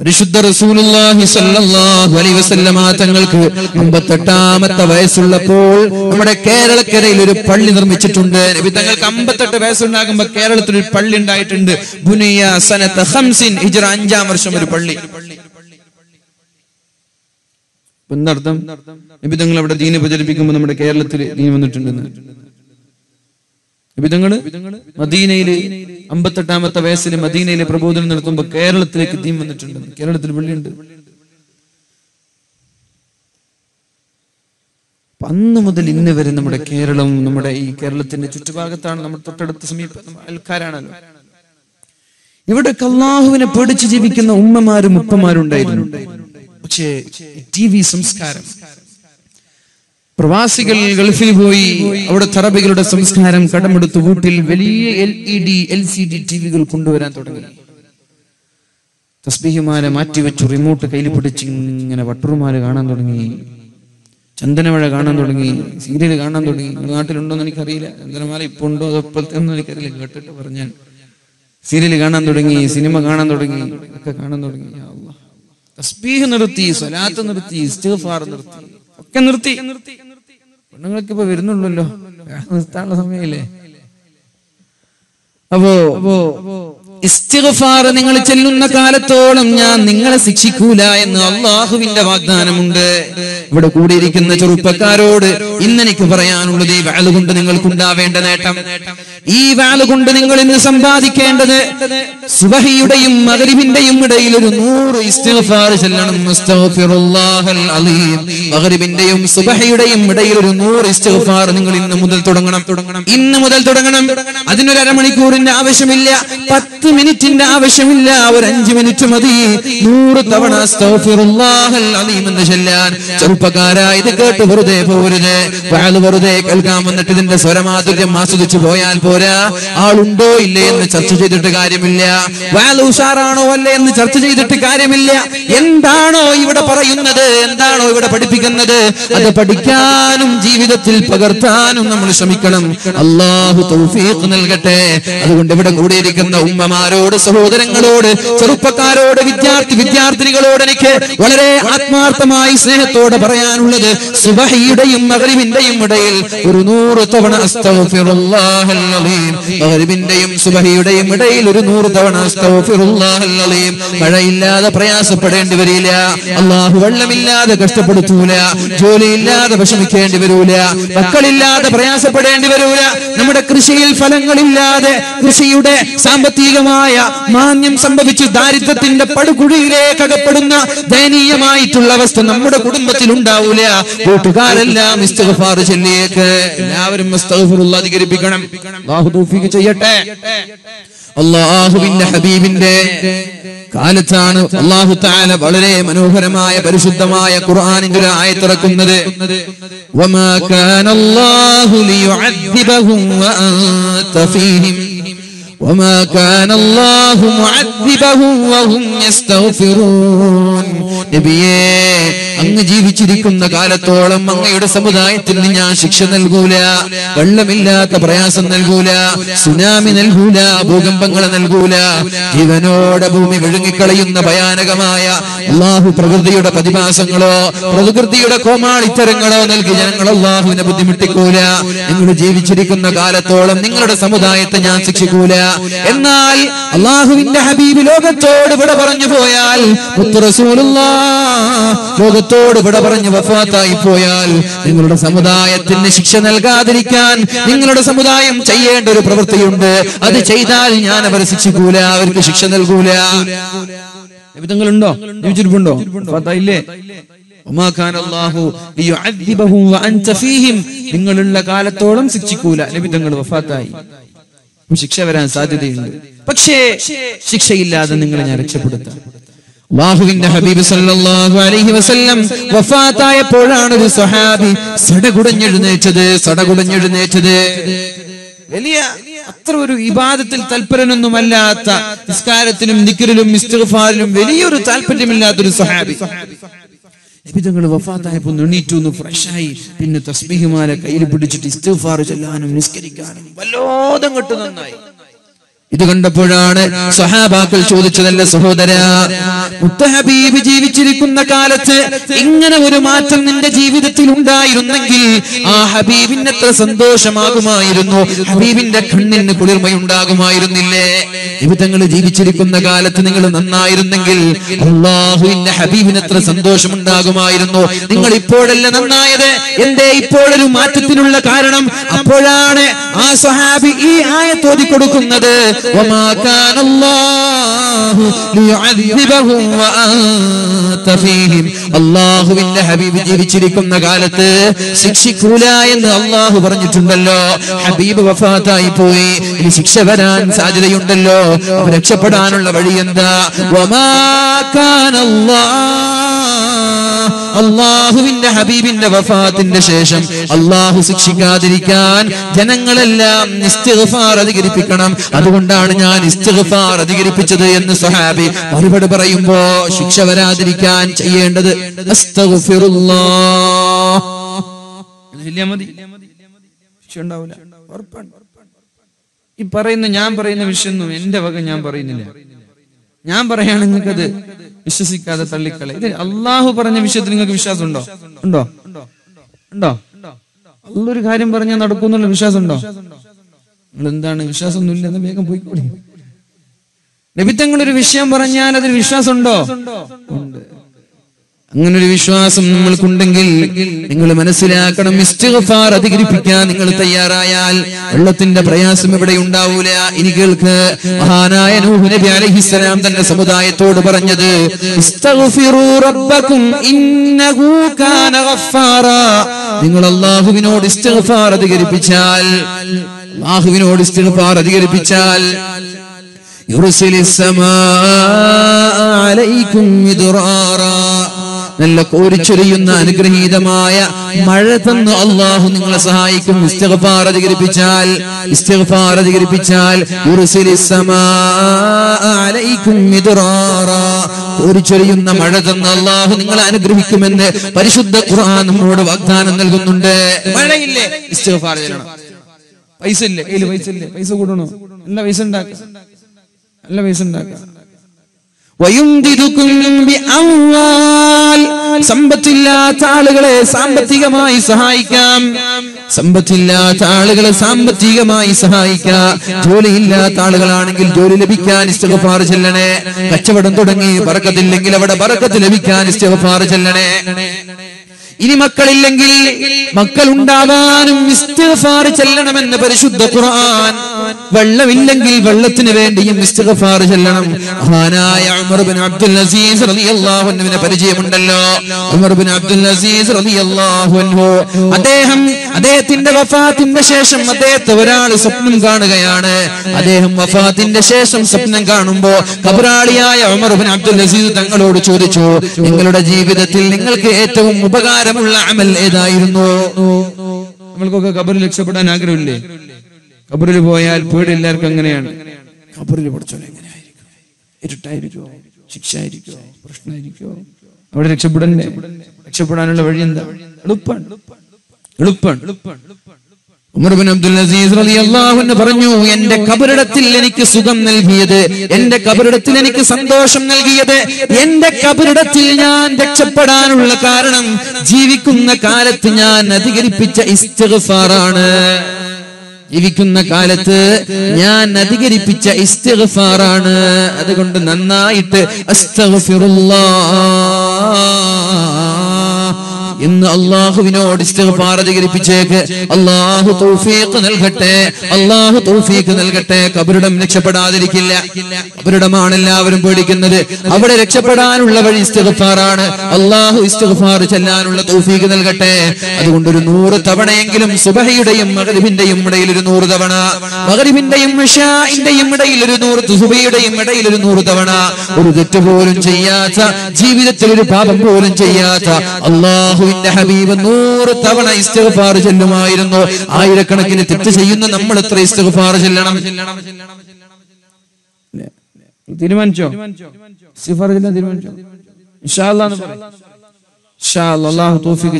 പരിശുദ്ധ റസൂലുള്ളാഹി അലൈഹി വസല്ലമ തങ്ങൾക്ക് അമ്പത്തെട്ടാമത്തെ വയസ്സുള്ളപ്പോൾ നമ്മുടെ കേരളക്കരയിൽ ഒരു പള്ളി നിർമ്മിച്ചിട്ടുണ്ട്. നബി തങ്ങൾക്ക് അമ്പത്തെട്ട് വയസ്സുണ്ടാകുമ്പോൾ കേരളത്തിൽ ഒരു പള്ളി ഉണ്ടായിട്ടുണ്ട്. ബുനിയ സനത്ത് ഹംസിൻ ഹിജ്റ അഞ്ചാം വർഷം ഒരു പള്ളി. എന്നർത്ഥം നബി തങ്ങൾ അവിടെ ദീന പ്രചരിപ്പിക്കുമ്പോൾ നമ്മുടെ കേരളത്തിൽ ദീന വന്നിട്ടുണ്ടെന്ന്. വിധങ്ങൾ മദീനയിൽ അമ്പത്തെട്ടാമത്തെ വയസ്സിൽ മദീനയിലെ പ്രബോധനം നടത്തുമ്പോ കേരളത്തിലേക്ക് തീം വന്നിട്ടുണ്ട്. കേരളത്തിൽ പള്ളിയുണ്ട് അന്ന് മുതൽ ഇന്ന് വരെ നമ്മുടെ കേരളം നമ്മുടെ ഈ കേരളത്തിന്റെ ചുറ്റുഭാഗത്താണ് നമ്മുടെ തൊട്ടടുത്ത സമീപം അയൽക്കാരാണല്ലോ. ഇവിടെ കല്ലാഹുവിനെ പേടിച്ച് ജീവിക്കുന്ന ഉമ്മമാരും ഉപ്പമാരും ഉണ്ടായിരുന്നു. പക്ഷേ ടി വി സംസ്കാരം പ്രവാസികൾ ഗൾഫിൽ പോയി അവിടെ തറബികളുടെ സംസ്കാരം കടമെടുത്ത് വീട്ടിൽ വലിയ L E D L C D ടിവികൾ കൊണ്ടുവരാൻ തുടങ്ങി. തസ്ബീഹിമാരെ മാറ്റിവെച്ചു റിമോട്ട് കയ്യിൽ പിടിച്ച് ഇങ്ങനെ വട്ടറുമാര് കാണാൻ തുടങ്ങി. ചന്ദനമഴ കാണാൻ തുടങ്ങി. സീരിയൽ കാണാൻ തുടങ്ങി. നാട്ടിലുണ്ടോ എന്ന് എനിക്കറിയില്ല. ചന്ദനമാല ഇപ്പൊ ഉണ്ടോ അതോ എനിക്കറിയില്ല. കേട്ടിട്ട് പറഞ്ഞാൽ. സീരിയൽ കാണാൻ തുടങ്ങി സിനിമ കാണാൻ തുടങ്ങി ഒക്കെ കാണാൻ തുടങ്ങി. തസ്ബീഹ് നിർത്തി സ്വലാത്ത് നിർത്തി നിർത്തി. ഒക്കെ നിർത്തി. പെണ്ണുങ്ങൾക്ക് ഇപ്പൊ വരുന്നുള്ളല്ലോ നിർത്താനുള്ള സമയമില്ലേ അപ്പോ ഇസ്തിഗ്ഫാർ നിങ്ങൾ ചെല്ലുന്ന കാലത്തോളം ഞാൻ നിങ്ങളെ ശിക്ഷിക്കൂല എന്ന് അള്ളാഹുവിന്റെ വാഗ്ദാനമുണ്ട്. ഇവിടെ കൂടിയിരിക്കുന്ന ചെറുപ്പക്കാരോട് ഇന്നെനിക്ക് പറയാനുള്ളത് ഈ വാൽ കൊണ്ട് നിങ്ങൾക്കുണ്ടാവേണ്ട നേട്ടം. ഈ വാൽ കൊണ്ട് നിങ്ങൾ ഇന്ന് സമ്പാദിക്കേണ്ടത് സുബഹിയുടെയും മകരിബിന്റെയും ഇടയിൽ ഒരു നൂറ് ഇസ്തിഗ്ഫാർ ചെല്ലണം. മകരിബിന്റെയും സുബഹിയുടെയും ഇടയിൽ ഒരു നൂറ് ഇസ്തിഗ്ഫാർ നിങ്ങൾ ഇന്ന് മുതൽ തുടങ്ങണം. തുടങ്ങണം ഇന്ന് മുതൽ തുടങ്ങണം. അതിനൊരു അരമണിക്കൂറിന്റെ ആവശ്യമില്ല പത്ത് മിനിറ്റിന്റെ ആവശ്യമില്ല ഒരു അഞ്ചു മിനിറ്റ് മതി. നൂറ് തവണ എന്ന് ചൊല്ലാൻ. ചെറുപ്പക്കാരാ ഇത് കേട്ട് വെറുതെ പോരുത്. വെറുതെ കേൾക്കാൻ വന്നിട്ട് ഇതിന്റെ സ്വരമാധുര്യം ആസ്വദിച്ചു പോയാൽ പോരാ? ആളുണ്ടോ ഇല്ലേ എന്ന് ചർച്ച ചെയ്തിട്ട് കാര്യമില്ല. വാൽ ഉഷാറാണോ അല്ലേ എന്ന് ചർച്ച ചെയ്തിട്ട് കാര്യമില്ല. എന്താണോ ഇവിടെ പറയുന്നത്? എന്താണോ ഇവിടെ പഠിപ്പിക്കുന്നത്? അത് പഠിക്കാനും ജീവിതത്തിൽ പകർത്താനും നമ്മൾ ശ്രമിക്കണം. അള്ളാഹു തൗഫീഖ് നൽകട്ടെ. അതുകൊണ്ട് ഇവിടെ കൂടിയിരിക്കുന്ന ഉമ്മമാരോട് സഹോദരങ്ങളോട് ചെറുപ്പക്കാരോട് വിദ്യാർത്ഥി വിദ്യാർത്ഥിനികളോട് എനിക്ക് വളരെ ആത്മാർത്ഥമായി സ്നേഹത്തോടെ പറയാനുള്ളത് സുബഹിയുടെയും മകരിവിന്റെയും ഇടയിൽ ഒരു നൂറ് തവണ അസ്തഗ്ഫിറുല്ലാഹൽ സുബഹിയുടെയും ഇടയിൽ ഒരു നൂറ് തവണ മഴയില്ലാതെ പ്രയാസപ്പെടേണ്ടി വരില്ല. അള്ളാഹു വെള്ളമില്ലാതെ കഷ്ടപ്പെടുത്തൂല. ജോലിയില്ലാതെ വിഷമിക്കേണ്ടി വരൂല. മക്കളില്ലാതെ പ്രയാസപ്പെടേണ്ടി വരൂല. നമ്മുടെ കൃഷിയിൽ ഫലങ്ങളില്ലാതെ കൃഷിയുടെ സാമ്പത്തികമായ മാന്യം സംഭവിച്ച് ദാരിദ്ര്യത്തിന്റെ പടുകുഴിയിലേക്ക് അകപ്പെടുന്ന ദയനീയമായിട്ടുള്ള അവസ്ഥ നമ്മുടെ കുടുംബത്തിൽ ഉണ്ടാവൂല. കൂട്ടുകാരെല്ലാം ചൊല്ലിയേക്ക്. എല്ലാവരും അധികരിപ്പിക്കണം. അല്ലാഹു തൗഫീഖ് ചെയ്യട്ടെ അള്ളാഹുവിന്റെ ഹബീബിന്റെ കാലത്താണ് അള്ളാഹു താല വളരെ മനോഹരമായ പരിശുദ്ധമായ ഖുർആാനിന്റെ ഒരു ആയത്തിറക്കുന്നത് وما كان الله ليعذبهم وأنت فيهم وما كان الله معذبهم وهم يستغفرون നബിയേ അങ്ങ് ജീവിച്ചിരിക്കുന്ന കാലത്തോളം അങ്ങയുടെ സമുദായത്തിന് ഞാൻ ശിക്ഷ നൽകൂല വെള്ളമില്ലാത്ത പ്രയാസം നൽകൂല സുനാമി നൽകൂല ഭൂകമ്പങ്ങൾ നൽകൂല ജീവനോടെ ഭൂമി വിഴുങ്ങിക്കളയുന്ന ഭയാനകമായ അള്ളാഹു പ്രകൃതിയുടെ പ്രതിഭാസങ്ങളോ പ്രകൃതിയുടെ കോമാളിത്തരങ്ങളോ നൽകി ജനങ്ങൾ അള്ളാഹുവിനെ ബുദ്ധിമുട്ടിക്കൂല നിങ്ങൾ ജീവിച്ചിരിക്കുന്ന കാലത്തോളം നിങ്ങളുടെ സമുദായത്തെ ഞാൻ ശിക്ഷിക്കൂല എന്നാൽ അള്ളാഹുവിന്റെ ഹബീബ് ലോകത്തോട് ഇവിടെ പറഞ്ഞു പോയാൽ ലോകത്തോട് ഇവിടെ പറഞ്ഞു വഫാത്തായി പോയാൽ നിങ്ങളുടെ സമുദായത്തിന് ശിക്ഷ നൽകാതിരിക്കാൻ നിങ്ങളുടെ സമുദായം ചെയ്യേണ്ട ഒരു പ്രവൃത്തിയുണ്ട്. അത് ചെയ്താൽ ഞാൻ അവരെ ശിക്ഷിക്കൂല അവർക്ക് ശിക്ഷ നൽകൂല. ജീവിതങ്ങളുണ്ടോ ഇല്ലേ നിങ്ങളുള്ള കാലത്തോളം ശിക്ഷിക്കൂല. ലഭിതങ്ങൾ വഫാത്തായി. ശിക്ഷ വരാൻ സാധ്യതയുണ്ട്. പക്ഷേ ശിക്ഷയില്ലാതെ നിങ്ങളെ ഞാൻ രക്ഷപ്പെടുത്താം. അള്ളാഹുവിന്റെ ഹബീബ് സല്ലല്ലാഹു അലൈഹി വസല്ലം വഫാത്തായപ്പോഴാണ് ഒരു സ്വഹാബി സടകുടഞ്ഞെഴുന്നേറ്റത് സടകുടഞ്ഞെഴുന്നേറ്റത്. വലിയ അത്ര ഒരു ഇബാദത്തിൽ തൽപരനൊന്നുമല്ലാത്ത നിസ്കാരത്തിലും നിക്കറിലും ഇസ്തിഗ്ഫാറിലും വലിയൊരു താല്പര്യമില്ലാത്തൊരു സ്വഹാബി. നബിതങ്ങൾ വഫാത്തായപ്പോൾ എണീറ്റു ഒന്ന് ഫ്രഷായി. പിന്നെ തസ്ബീഹിമാരെ കയ്യിൽ പിടിച്ചിട്ട് ഇസ്തിഗ്ഫാർ ചൊല്ലാനും നിസ്കരിക്കാനും വല്ലോദം കിട്ടുന്നതായി നന്നായി. ഇത് കണ്ടപ്പോഴാണ് സഹാബാക്കൾ ചോദിച്ചതല്ല സഹോദര മുത്തഹബീബ് ജീവിച്ചിരിക്കുന്ന കാലത്ത് ഇങ്ങനെ ഒരു മാറ്റം നിന്റെ ജീവിതത്തിൽ ഉണ്ടായിരുന്നെങ്കിൽ ആ ഹബീബിന് എത്ര സന്തോഷമാകുമായിരുന്നു. ഹബീബിന്റെ കണ്ണിന് കുളിർമയുണ്ടാകുമായിരുന്നില്ലേ? ജീവിതങ്ങൾ ജീവിച്ചിരിക്കുന്ന കാലത്ത് നിങ്ങൾ നന്നായിരുന്നെങ്കിൽ അള്ളാഹുവിന്റെ ഹബീബിന് എത്ര സന്തോഷമുണ്ടാകുമായിരുന്നു. നിങ്ങൾ ഇപ്പോഴല്ല നന്നായത്. എന്തേ ഇപ്പോഴൊരു മാറ്റത്തിനുള്ള കാരണം? അപ്പോഴാണ് ആ സഹാബി ഈ ആയത്തോതി കൊടുക്കുന്നത് وما كان الله ليعذبهم وأنت فيهم അള്ളാഹുവിന്റെ ഹബീബ് ജീവിച്ചിരിക്കുന്ന കാലത്ത് ശിക്ഷിക്കൂല എന്ന് അള്ളാഹു പറഞ്ഞിട്ടുണ്ടല്ലോ ഹബീബ് വഫാത്തായി പോയി ഇനി ശിക്ഷ വരാൻ സാധ്യതയുണ്ടല്ലോ അപ്പൊ രക്ഷപ്പെടാനുള്ള വഴി എന്താ وما كان الله അള്ളാഹുവിന്റെ ഹബീബിന്റെ വഫാത്തിന്റെ ശേഷം അള്ളാഹു ശിക്ഷിക്കാതിരിക്കാൻ ജനങ്ങളെല്ലാം ഇസ്തിഗ്ഫാർ അധികരിപ്പിക്കണം. അതുകൊണ്ടാണ് ഞാൻ ഇസ്തിഗ്ഫാർ അധികരിപ്പിച്ചത് എന്ന് സഹാബി മറുപടി പറയുമ്പോ ശിക്ഷ വരാതിരിക്കാൻ ചെയ്യേണ്ടത് ഈ പറയുന്ന ഞാൻ പറയുന്ന വിഷയൊന്നും എന്റെ വക ഞാൻ പറയുന്നില്ല. ഞാൻ പറയാണ് നിങ്ങൾക്കത് വിശ്വസിക്കാതെ തള്ളിക്കളെ ഇത് അള്ളാഹു പറഞ്ഞ വിഷയത്തിൽ നിങ്ങൾക്ക് വിശ്വാസം ഉണ്ടോ? ഉണ്ടോ? ഉണ്ടോ ഒരു കാര്യം പറഞ്ഞാൽ നടക്കുന്നുള്ള വിശ്വാസം ഉണ്ടോ എന്താണ് ഒന്നുമില്ല ഇല്ലെന്ന് വേഗം പോയിക്കോളി. നബിത്തങ്ങൾ ഒരു വിഷയം പറഞ്ഞാൽ അതിൽ വിശ്വാസം ഉണ്ടോ ഉണ്ട്. അങ്ങനൊരു വിശ്വാസം നിങ്ങൾക്കുണ്ടെങ്കിൽ നിങ്ങൾ മനസ്സിലാക്കണം ഇസ്തിഗ്ഫാർ അധികരിപ്പിക്കാൻ നിങ്ങൾ തയ്യാറായാൽ വെള്ളത്തിന്റെ പ്രയാസം ഇവിടെ ഉണ്ടാവൂല? ഇനി കേൾക്ക്. മഹാനായ നൂഹ് നബി അലൈഹിസ്സലാം തന്റെ സമുദായത്തോട് പറഞ്ഞത് റബ്ബകും ഇന്നഹു കാന നിങ്ങൾ അള്ളാഹുവിനോട് ഇസ്തിഗ്ഫാർ അധികരിപ്പിച്ചാൽ അള്ളാഹുവിനോട് ഇസ്തിഗ്ഫാർ അധികരിപ്പിച്ചാൽ യുർസിലിസ്സമാ അലൈക്കും നല്ല കോരിച്ചൊരിയുന്ന അനുഗ്രഹീതമായ മഴ തന്ന് അള്ളാഹു നിങ്ങളെ സഹായിക്കും. ഇസ്തിഗ്ഫാർ അധികരിപ്പിച്ചാൽ ഇസ്തിഗ്ഫാർ അധികരിപ്പിച്ചാൽ. കോരിച്ചൊരിയുന്ന മഴ തന്ന് അള്ളാഹു നിങ്ങളെ അനുഗ്രഹിക്കുമെന്ന് പരിശുദ്ധ ഖുർആൻ നമ്മളോട് വാഗ്ദാനം നൽകുന്നുണ്ട്. മഴയില്ലേ? ഇസ്തിഗ്ഫാർ ചെയ്യണം. പൈസ ഇല്ലേ പൈസ ഇല്ലേ പൈസ കൂടണോ? നല്ല പൈസ ഉണ്ടാക്കാം. നല്ല പൈസ ഉണ്ടാക്കാം. സമ്പത്തില്ലാത്ത ആളുകളെ സാമ്പത്തികമായി സഹായിക്കാം. സമ്പത്തില്ലാത്ത ആളുകളെ സാമ്പത്തികമായി സഹായിക്കാം. ജോലിയില്ലാത്ത ആളുകളാണെങ്കിൽ ജോലി ലഭിക്കാൻ ഇസ്തിഗ്ഫാർ ചെല്ലണേ. കച്ചവടം തുടങ്ങി പറക്കത്തില്ലെങ്കിൽ അവിടെ പറക്കത്ത് ലഭിക്കാൻ ഇസ്തിഗ്ഫാർ ചെല്ലണേ. ഇനി മക്കളില്ലെങ്കിൽ മക്കൾ ഉണ്ടാവാനും ഇസ്തിഗ്ഫാർ ചെല്ലണമെന്ന് പരിശുദ്ധ ഖുർആൻ. വെള്ളമില്ലെങ്കിൽ വെള്ളത്തിന് വേണ്ടിയും ഇസ്തിഗ്ഫാർ ചെല്ലണം. മഹാനായ ഉമർ ബിൻ അബ്ദുൽ അസീസ് റളിയല്ലാഹു അൻഹുവിനെ പരിചയമുണ്ടല്ലോ. ഉമർ ബിൻ അബ്ദുൽ അസീസ് റളിയല്ലാഹു അൻഹു. അദ്ദേഹം അദ്ദേഹത്തിന്റെ വഫാത്തിന്റെ ശേഷം അദ്ദേഹത്തെ ഒരാൾ സ്വപ്നം കാണുകയാണ്. അദ്ദേഹം വഫാത്തിന്റെ ശേഷം സ്വപ്നം കാണുമ്പോ കബറാളിയായ ഉമർ ബിൻ അബ്ദുൽ അസീസ് തങ്ങളോട് ചോദിച്ചു നിങ്ങളുടെ ജീവിതത്തിൽ നിങ്ങൾക്ക് ഏറ്റവും ഉപകാരമുള്ള അമൽ ഏതായിരുന്നു? നമ്മൾക്കൊക്കെ കബറിൽ രക്ഷപ്പെടാൻ ആഗ്രഹമില്ലേ? കബറിൽ പോയാൽ പേടി എല്ലാവർക്കും അങ്ങനെയാണ്. കബറിൽ പഠിച്ചോ എങ്ങനെയായിരിക്കും? ഇരുട്ടായിരിക്കോ? ശിക്ഷ ആയിരിക്കോ പ്രശ്നമായിരിക്കോ? അവിടെ രക്ഷപ്പെടണ്ടേ? രക്ഷപ്പെടാനുള്ള വഴി എന്താ എളുപ്പാണ്. എളുപ്പാണ്. ഉമർ ബിൻ അബ്ദുൽ അസീസ് റളിയല്ലാഹു പറഞ്ഞു എന്റെ കബറിടത്തിൽ എനിക്ക് സുഖം നൽകിയത് എന്റെ കബറിടത്തിൽ എനിക്ക് സന്തോഷം നൽകിയത് എന്റെ കബറിടത്തിൽ ഞാൻ രക്ഷപ്പെടാനുള്ള കാരണം ജീവിക്കുന്ന കാലത്ത് ഞാൻ അധികരിപ്പിച്ച ഇസ്തിഗ്ഫാറാണ് ജീവിക്കുന്ന കാലത്ത് ഞാൻ അധികരിപ്പിച്ച ഇസ്തിഗ്ഫാറാണ് അതുകൊണ്ട് നന്നായിട്ട് അസ്തഗ്ഫിറുല്ലാഹ് എന്ന് അള്ളാഹുവിനോട് അധികരിപ്പിച്ചേക്ക്. അള്ളാഹു തൗഫീഖ് നൽകട്ടെ. അള്ളാഹു തൗഫീഖ് നൽകട്ടെ. കബറിടം രക്ഷപ്പെടാതിരിക്കില്ല. കബറിടമാണ് എല്ലാവരും പേടിക്കുന്നത്. അവിടെ രക്ഷപ്പെടാനുള്ള വഴി ഇസ്തിഗ്ഫാറാണ്. അള്ളാഹു ഇസ്തിഗ്ഫാർ ചെല്ലാനുള്ള തൗഫീഖ് നൽകട്ടെ. അതുകൊണ്ട് ഒരു നൂറ് തവണയെങ്കിലും സുബഹയുടെയും മകരിബിന്റെയും ഇടയിൽ ഒരു നൂറ് തവണ. മകരിബിന്റെയും ഇഷാന്റെയും ഇടയിൽ ഒരു നൂറ് സുബഹയുടെയും ഇടയിൽ ഒരു നൂറ് തവണ. ഒരു തെറ്റ് പോലും ചെയ്യാത്ത ജീവിതത്തിൽ ഒരു പാപം പോലും ചെയ്യാത്ത അള്ളാഹുവിന്റെ ഹബീബ് നൂറ് തവണ ഇസ്തിഗ്ഫാർ ചെല്ലുമായിരുന്നു. ആയിരക്കണക്കിന് തെറ്റ് ചെയ്യുന്ന നമ്മൾ എത്ര ഇസ്തിഗ്ഫാർ ചെല്ലണം? തീരുമാനിച്ചോ? തീരുമാനിച്ചോ?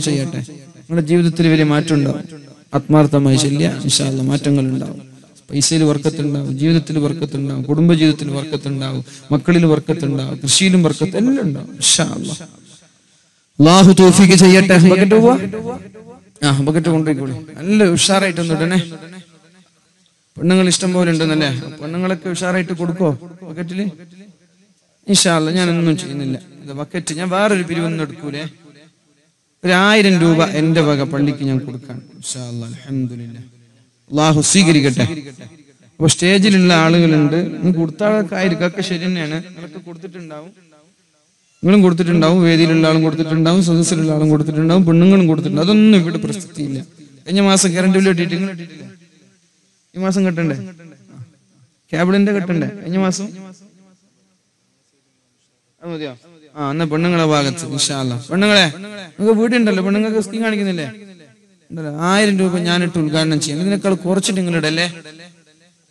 ചെയ്യട്ടെ. നിങ്ങളുടെ ജീവിതത്തിൽ വലിയ മാറ്റം ഉണ്ടാവും ആത്മാർത്ഥമായി ചെല്ലിയ ഇൻഷാ അല്ലാഹ് മാറ്റങ്ങൾ ഉണ്ടാവും പൈസയിൽ വർക്കത്തുണ്ടാവും ജീവിതത്തിൽ വർക്കത്തുണ്ടാവും കുടുംബ ജീവിതത്തിൽ വർക്കത്തുണ്ടാവും മക്കളിൽ വർക്കത്തുണ്ടാവും കൃഷിയിലും വർക്കത്ത് എല്ലാം ഉണ്ടാവും ഇൻഷാ അല്ലാഹ്. അള്ളാഹു തോഫിക്ക് ചെയ്യട്ടെ. ബക്കറ്റ് പോവാ? ആ ബക്കറ്റ് കൊണ്ടുപോയിക്കോളി. നല്ല ഉഷാറായിട്ടൊന്നും ഇടണേ പെണ്ണുങ്ങൾ ഇഷ്ടം പോലെ ഉണ്ടെന്നല്ലേ പെണ്ണുങ്ങളൊക്കെ ഉഷാറായിട്ട് കൊടുക്കോ ബക്കറ്റിൽ? ഇൻഷാല്ല ഞാനൊന്നും ചെയ്യുന്നില്ല. ബക്കറ്റ് ഞാൻ വേറൊരു പിരിവൊന്നും എടുക്കൂലേ? ഒരു ആയിരം രൂപ എന്റെ വക പള്ളിക്ക് ഞാൻ കൊടുക്കാൻ. ഇൻഷാല്ലാ. അള്ളാഹു സ്വീകരിക്കട്ടെ. അപ്പൊ സ്റ്റേജിലുള്ള ആളുകളുണ്ട്. നിങ്ങൾ കൊടുത്ത ആളൊക്കെ ആയിരിക്കും. ഒക്കെ ശരി തന്നെയാണ്. നിങ്ങളൊക്കെ കൊടുത്തിട്ടുണ്ടാവും. നിങ്ങളും കൊടുത്തിട്ടുണ്ടാവും വേദിയിലുള്ള ആളും കൊടുത്തിട്ടുണ്ടാവും സദസ്സിലുള്ള ആളും കൊടുത്തിട്ടുണ്ടാവും പെണ്ണുങ്ങളും കൊടുത്തിട്ടുണ്ട്. അതൊന്നും ഇവിടെ പ്രസക്തിയില്ല. കഴിഞ്ഞ മാസം കറണ്ട് ബില്ല് കിട്ടിയിട്ട് കിട്ടിയിട്ടില്ല? ഈ മാസം കെട്ടണ്ടേ? ക്യാബിളിന്റെ കെട്ടണ്ടേ? കഴിഞ്ഞ മാസം? ആ എന്നാ പെണ്ണുങ്ങളെ ഭാഗത്ത് വിശാല പെണ്ണുങ്ങളെ നിങ്ങൾക്ക് വീടുണ്ടല്ലോ? പെണ്ണുങ്ങൾക്ക് സ്കീം കാണിക്കുന്നില്ലേ? ആയിരം രൂപ ഞാനിട്ട് ഉദ്ഘാടനം ചെയ്യാം. ഇതിനേക്കാൾ കുറച്ചിട്ട് അല്ലേ?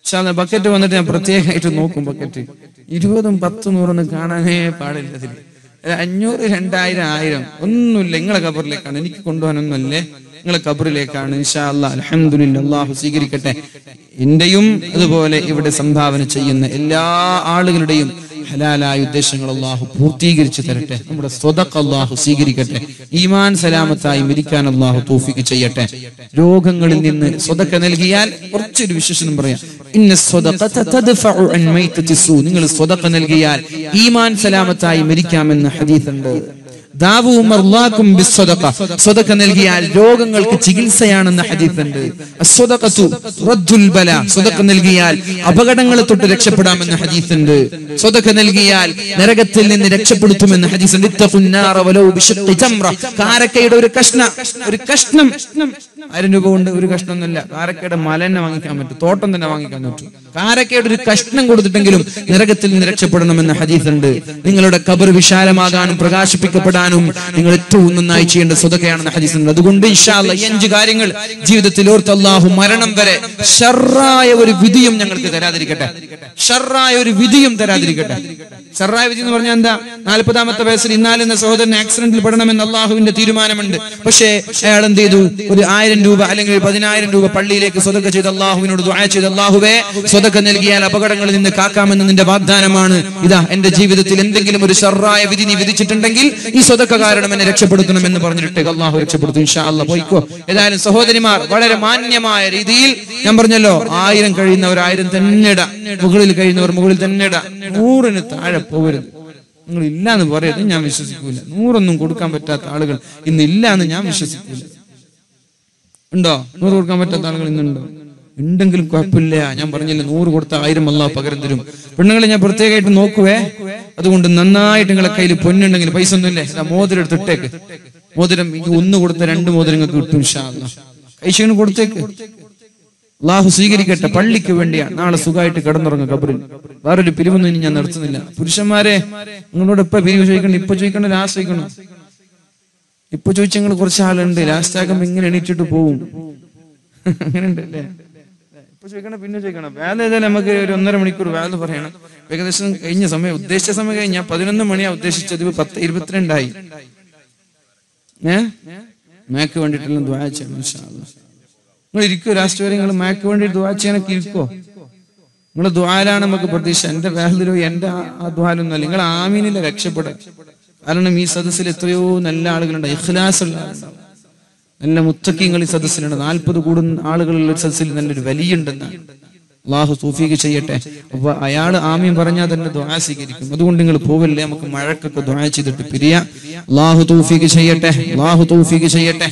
ഇൻഷാല്ല ബക്കറ്റ് വന്നിട്ട് ഞാൻ പ്രത്യേകമായിട്ട് നോക്കും ബക്കറ്റ് ഇരുപതും പത്തും നൂറൊന്നും കാണാനേ പാടില്ല അഞ്ഞൂറ് രണ്ടായിരം ആയിരം ഒന്നുമില്ല. നിങ്ങളെ കബറിലേക്കാണ് എനിക്ക് കൊണ്ടുപോകാനൊന്നുമല്ലേ? നിങ്ങളെ കബറിലേക്കാണ് ഇൻഷാ അല്ലാ അൽഹംദുലില്ലാ അള്ളാഹു സ്വീകരിക്കട്ടെ. എന്റെയും അതുപോലെ ഇവിടെ സംഭാവന ചെയ്യുന്ന എല്ലാ ആളുകളുടെയും ഹലാലായ ഉദ്ദേശങ്ങൾ അള്ളാഹു പൂർത്തീകരിച്ചു തരട്ടെ. നമ്മുടെ സ്വതക്ക അള്ളാഹു സ്വീകരിക്കട്ടെ. ഈമാൻ സലാമത്തായി മരിക്കാൻ അള്ളാഹു തോഫിക്ക് ചെയ്യട്ടെ. രോഗങ്ങളിൽ നിന്ന് സ്വതക്ക നൽകിയാൽ കുറച്ചൊരു വിശേഷണം പറയാം. നിങ്ങൾ സ്വതക്ക നൽകിയാൽ ഈമാൻ സലാമത്തായി മരിക്കാമെന്ന് മർലാക്കും ബിസ്സദഖ നൽകിയാൽ രോഗങ്ങൾക്ക് ചികിത്സയാണെന്ന സ്വതക്ക നൽകിയാൽ അപകടങ്ങളെ തൊട്ട് രക്ഷപ്പെടാമെന്ന ഹദീസുണ്ട്. സ്വതക്ക നൽകിയാൽ നരകത്തിൽ നിന്ന് രക്ഷപ്പെടുത്തുമെന്ന ഹദീസുണ്ട്. കാരക്കയുടെ ഒരു കഷ്ണ. ഒരു കഷ്ണം. ആയിരം രൂപ കൊണ്ട് ഒരു കഷ്ണമൊന്നുമില്ല. കാരക്കയുടെ മല തന്നെ വാങ്ങിക്കാൻ പറ്റും. തോട്ടം തന്നെ വാങ്ങിക്കാൻ പറ്റും. കാരക്കയുടെ ഒരു കഷ്ണം കൊടുത്തിട്ടെങ്കിലും നരകത്തിൽ നിന്ന് രക്ഷപ്പെടണമെന്ന ഹദീസുണ്ട്. നിങ്ങളുടെ കബർ വിശാലമാകാനും പ്രകാശിപ്പിക്കപ്പെടാനും നിങ്ങൾ ഏറ്റവും നന്നായി ചെയ്യേണ്ട സ്വതക്കയാണെന്ന ഹദീസുണ്ട്. അതുകൊണ്ട് ഇഷാല്ല ഈ അഞ്ച് കാര്യങ്ങൾ ജീവിതത്തിൽ ഓർത്ത് അള്ളാഹു മരണം വരെ ഷർറായ ഒരു വിധിയും ഞങ്ങൾക്ക് തരാതിരിക്കട്ടെ. ഷർറായ ഒരു വിധിയും തരാതിരിക്കട്ടെ. ഷറായ വിധി എന്ന് പറഞ്ഞാൽ എന്താ? നാൽപ്പതാമത്തെ വയസ്സിൽ ഇന്നാലെന്ന സഹോദരൻ ആക്സിഡന്റിൽ പെടണമെന്ന് അള്ളാഹുവിന്റെ തീരുമാനമുണ്ട്. പക്ഷേ അയാൾ എന്ത് ചെയ്തു? ഒരു ആയിരം രൂപ അല്ലെങ്കിൽ പതിനായിരം രൂപ പള്ളിയിലേക്ക് സ്വതക്ക ചെയ്ത് അള്ളാഹുവിനോട് ദുആ ചെയ്ത് അള്ളാഹുവേ സ്വതക്ക നൽകിയാൽ അപകടങ്ങളിൽ നിന്ന് കാക്കാമെന്ന് നിന്റെ വാഗ്ദാനമാണ്. ഇതാ എന്റെ ജീവിതത്തിൽ എന്തെങ്കിലും ഒരു ഷർറായ വിധി നീ വിധിച്ചിട്ടുണ്ടെങ്കിൽ ഈ സ്വതക്ക കാരണം എന്നെ രക്ഷപ്പെടുത്തണം എന്ന് പറഞ്ഞിട്ട് അള്ളാഹു രക്ഷപ്പെടുത്തും ഇൻഷാ പോയിക്കോ. ഏതായാലും സഹോദരിമാർ വളരെ മാന്യമായ രീതിയിൽ ഞാൻ പറഞ്ഞല്ലോ ആയിരം കഴിയുന്നവർ ആയിരം തന്നെ മുകളിൽ കഴിയുന്നവർ മുകളിൽ തന്നെ നൂറിന് താഴെ പോകരുത്. നിങ്ങൾ ഇല്ല എന്ന് പറയരുത് ഞാൻ വിശ്വസിക്കൂല. നൂറൊന്നും കൊടുക്കാൻ പറ്റാത്ത ആളുകൾ ഇന്ന് ഇല്ല എന്ന് ഞാൻ വിശ്വസിക്കൂല. ഉണ്ടോ? നൂറ് കൊടുക്കാൻ പറ്റാത്ത ആളുകൾ ഇന്നുണ്ടോ ഉണ്ടെങ്കിലും കുഴപ്പമില്ല. ഞാൻ പറഞ്ഞില്ല നൂറ് കൊടുത്ത ആയിരം അല്ല പകരം തരും. പെണ്ണുങ്ങളെ ഞാൻ പ്രത്യേകമായിട്ട് നോക്കുവേ. അതുകൊണ്ട് നന്നായിട്ട് നിങ്ങളെ കയ്യിൽ പൊന്നുണ്ടെങ്കിൽ പൈസ ഒന്നുമില്ലേ? മോതിരം എടുത്തിട്ടേക്ക് മോതിരം ഇത് ഒന്ന് കൊടുത്ത രണ്ട് മോതിരങ്ങൾക്ക് കിട്ടും കൈശന് കൊടുത്തേക്ക്. അള്ളാഹു സ്വീകരിക്കട്ടെ. പള്ളിക്ക് വേണ്ടിയാണ്. നാളെ സുഖമായിട്ട് കിടന്നുറങ്ങും കബറിൽ വേറൊരു പിരിവൊന്നും ഇനി ഞാൻ നടത്തുന്നില്ല. പുരുഷന്മാരെ നിങ്ങളോട് ഇപ്പൊ പിരിവ് ചോദിക്കണം ഇപ്പൊ ചോദിക്കണം. ആശ്രയിക്കണം ഇപ്പൊ ചോദിച്ച നിങ്ങൾ കുറച്ച് ആളുണ്ട്. ലാസ്റ്റ് ആകുമ്പോ ഇങ്ങനെ എണീറ്റിട്ട് പോവും. അങ്ങനെ ഇപ്പൊ ചോദിക്കണം പിന്നെ ചോദിക്കണം. വേല ഏതായാലും നമുക്ക് ഒരു ഒന്നര മണിക്കൂർ വേല പറയണം. ഏകദേശം കഴിഞ്ഞ സമയം ഉദ്ദേശിച്ച സമയം കഴിഞ്ഞ പതിനൊന്ന് മണിയാ ഉദ്ദേശിച്ചത്. ഇപ്പൊ പത്ത് ഇരുപത്തിരണ്ടായി. ഏ? മാക്ക് അല്ലാ. നിങ്ങൾ ഇരിക്കോ ലാസ്റ്റ് വരെ നിങ്ങൾ മാക്ക് വേണ്ടി ദ്വാ ഇരിക്കോ? നിങ്ങളെ ദ്വാലാണ് നമുക്ക് പ്രതീക്ഷ. എന്റെ വേഹദിലോ എന്റെ ആ- ദ്വാലൊന്നും അല്ല. നിങ്ങൾ ആമീനിലെ രക്ഷപ്പെടും കാരണം ഈ സദസ്സിൽ എത്രയോ നല്ല ആളുകളുണ്ട്. ഇഖ്ലാസ് ഉള്ള നല്ല മുത്തക്കിങ്ങൾ ഈ സദസ്സിലുണ്ട്. നാൽപ്പത് കൂടുന്ന ആളുകളുള്ള സദസ്സിൽ നല്ലൊരു വലിയുണ്ടെന്ന് അള്ളാഹു സൂഫീക്ക് ചെയ്യട്ടെ. അപ്പൊ അയാൾ ആമീൻ പറഞ്ഞാൽ തന്നെ ദ്വാ സ്വീകരിക്കും. അതുകൊണ്ട് നിങ്ങൾ പോവല്ലേ? നമുക്ക് മഴക്കൊക്കെ ദ്വാ ചെയ്തിട്ട് പിരിയ. അള്ളാഹു തൗഫീക്ക് ചെയ്യട്ടെ. അള്ളാഹു തൗഫീക്ക് ചെയ്യട്ടെ.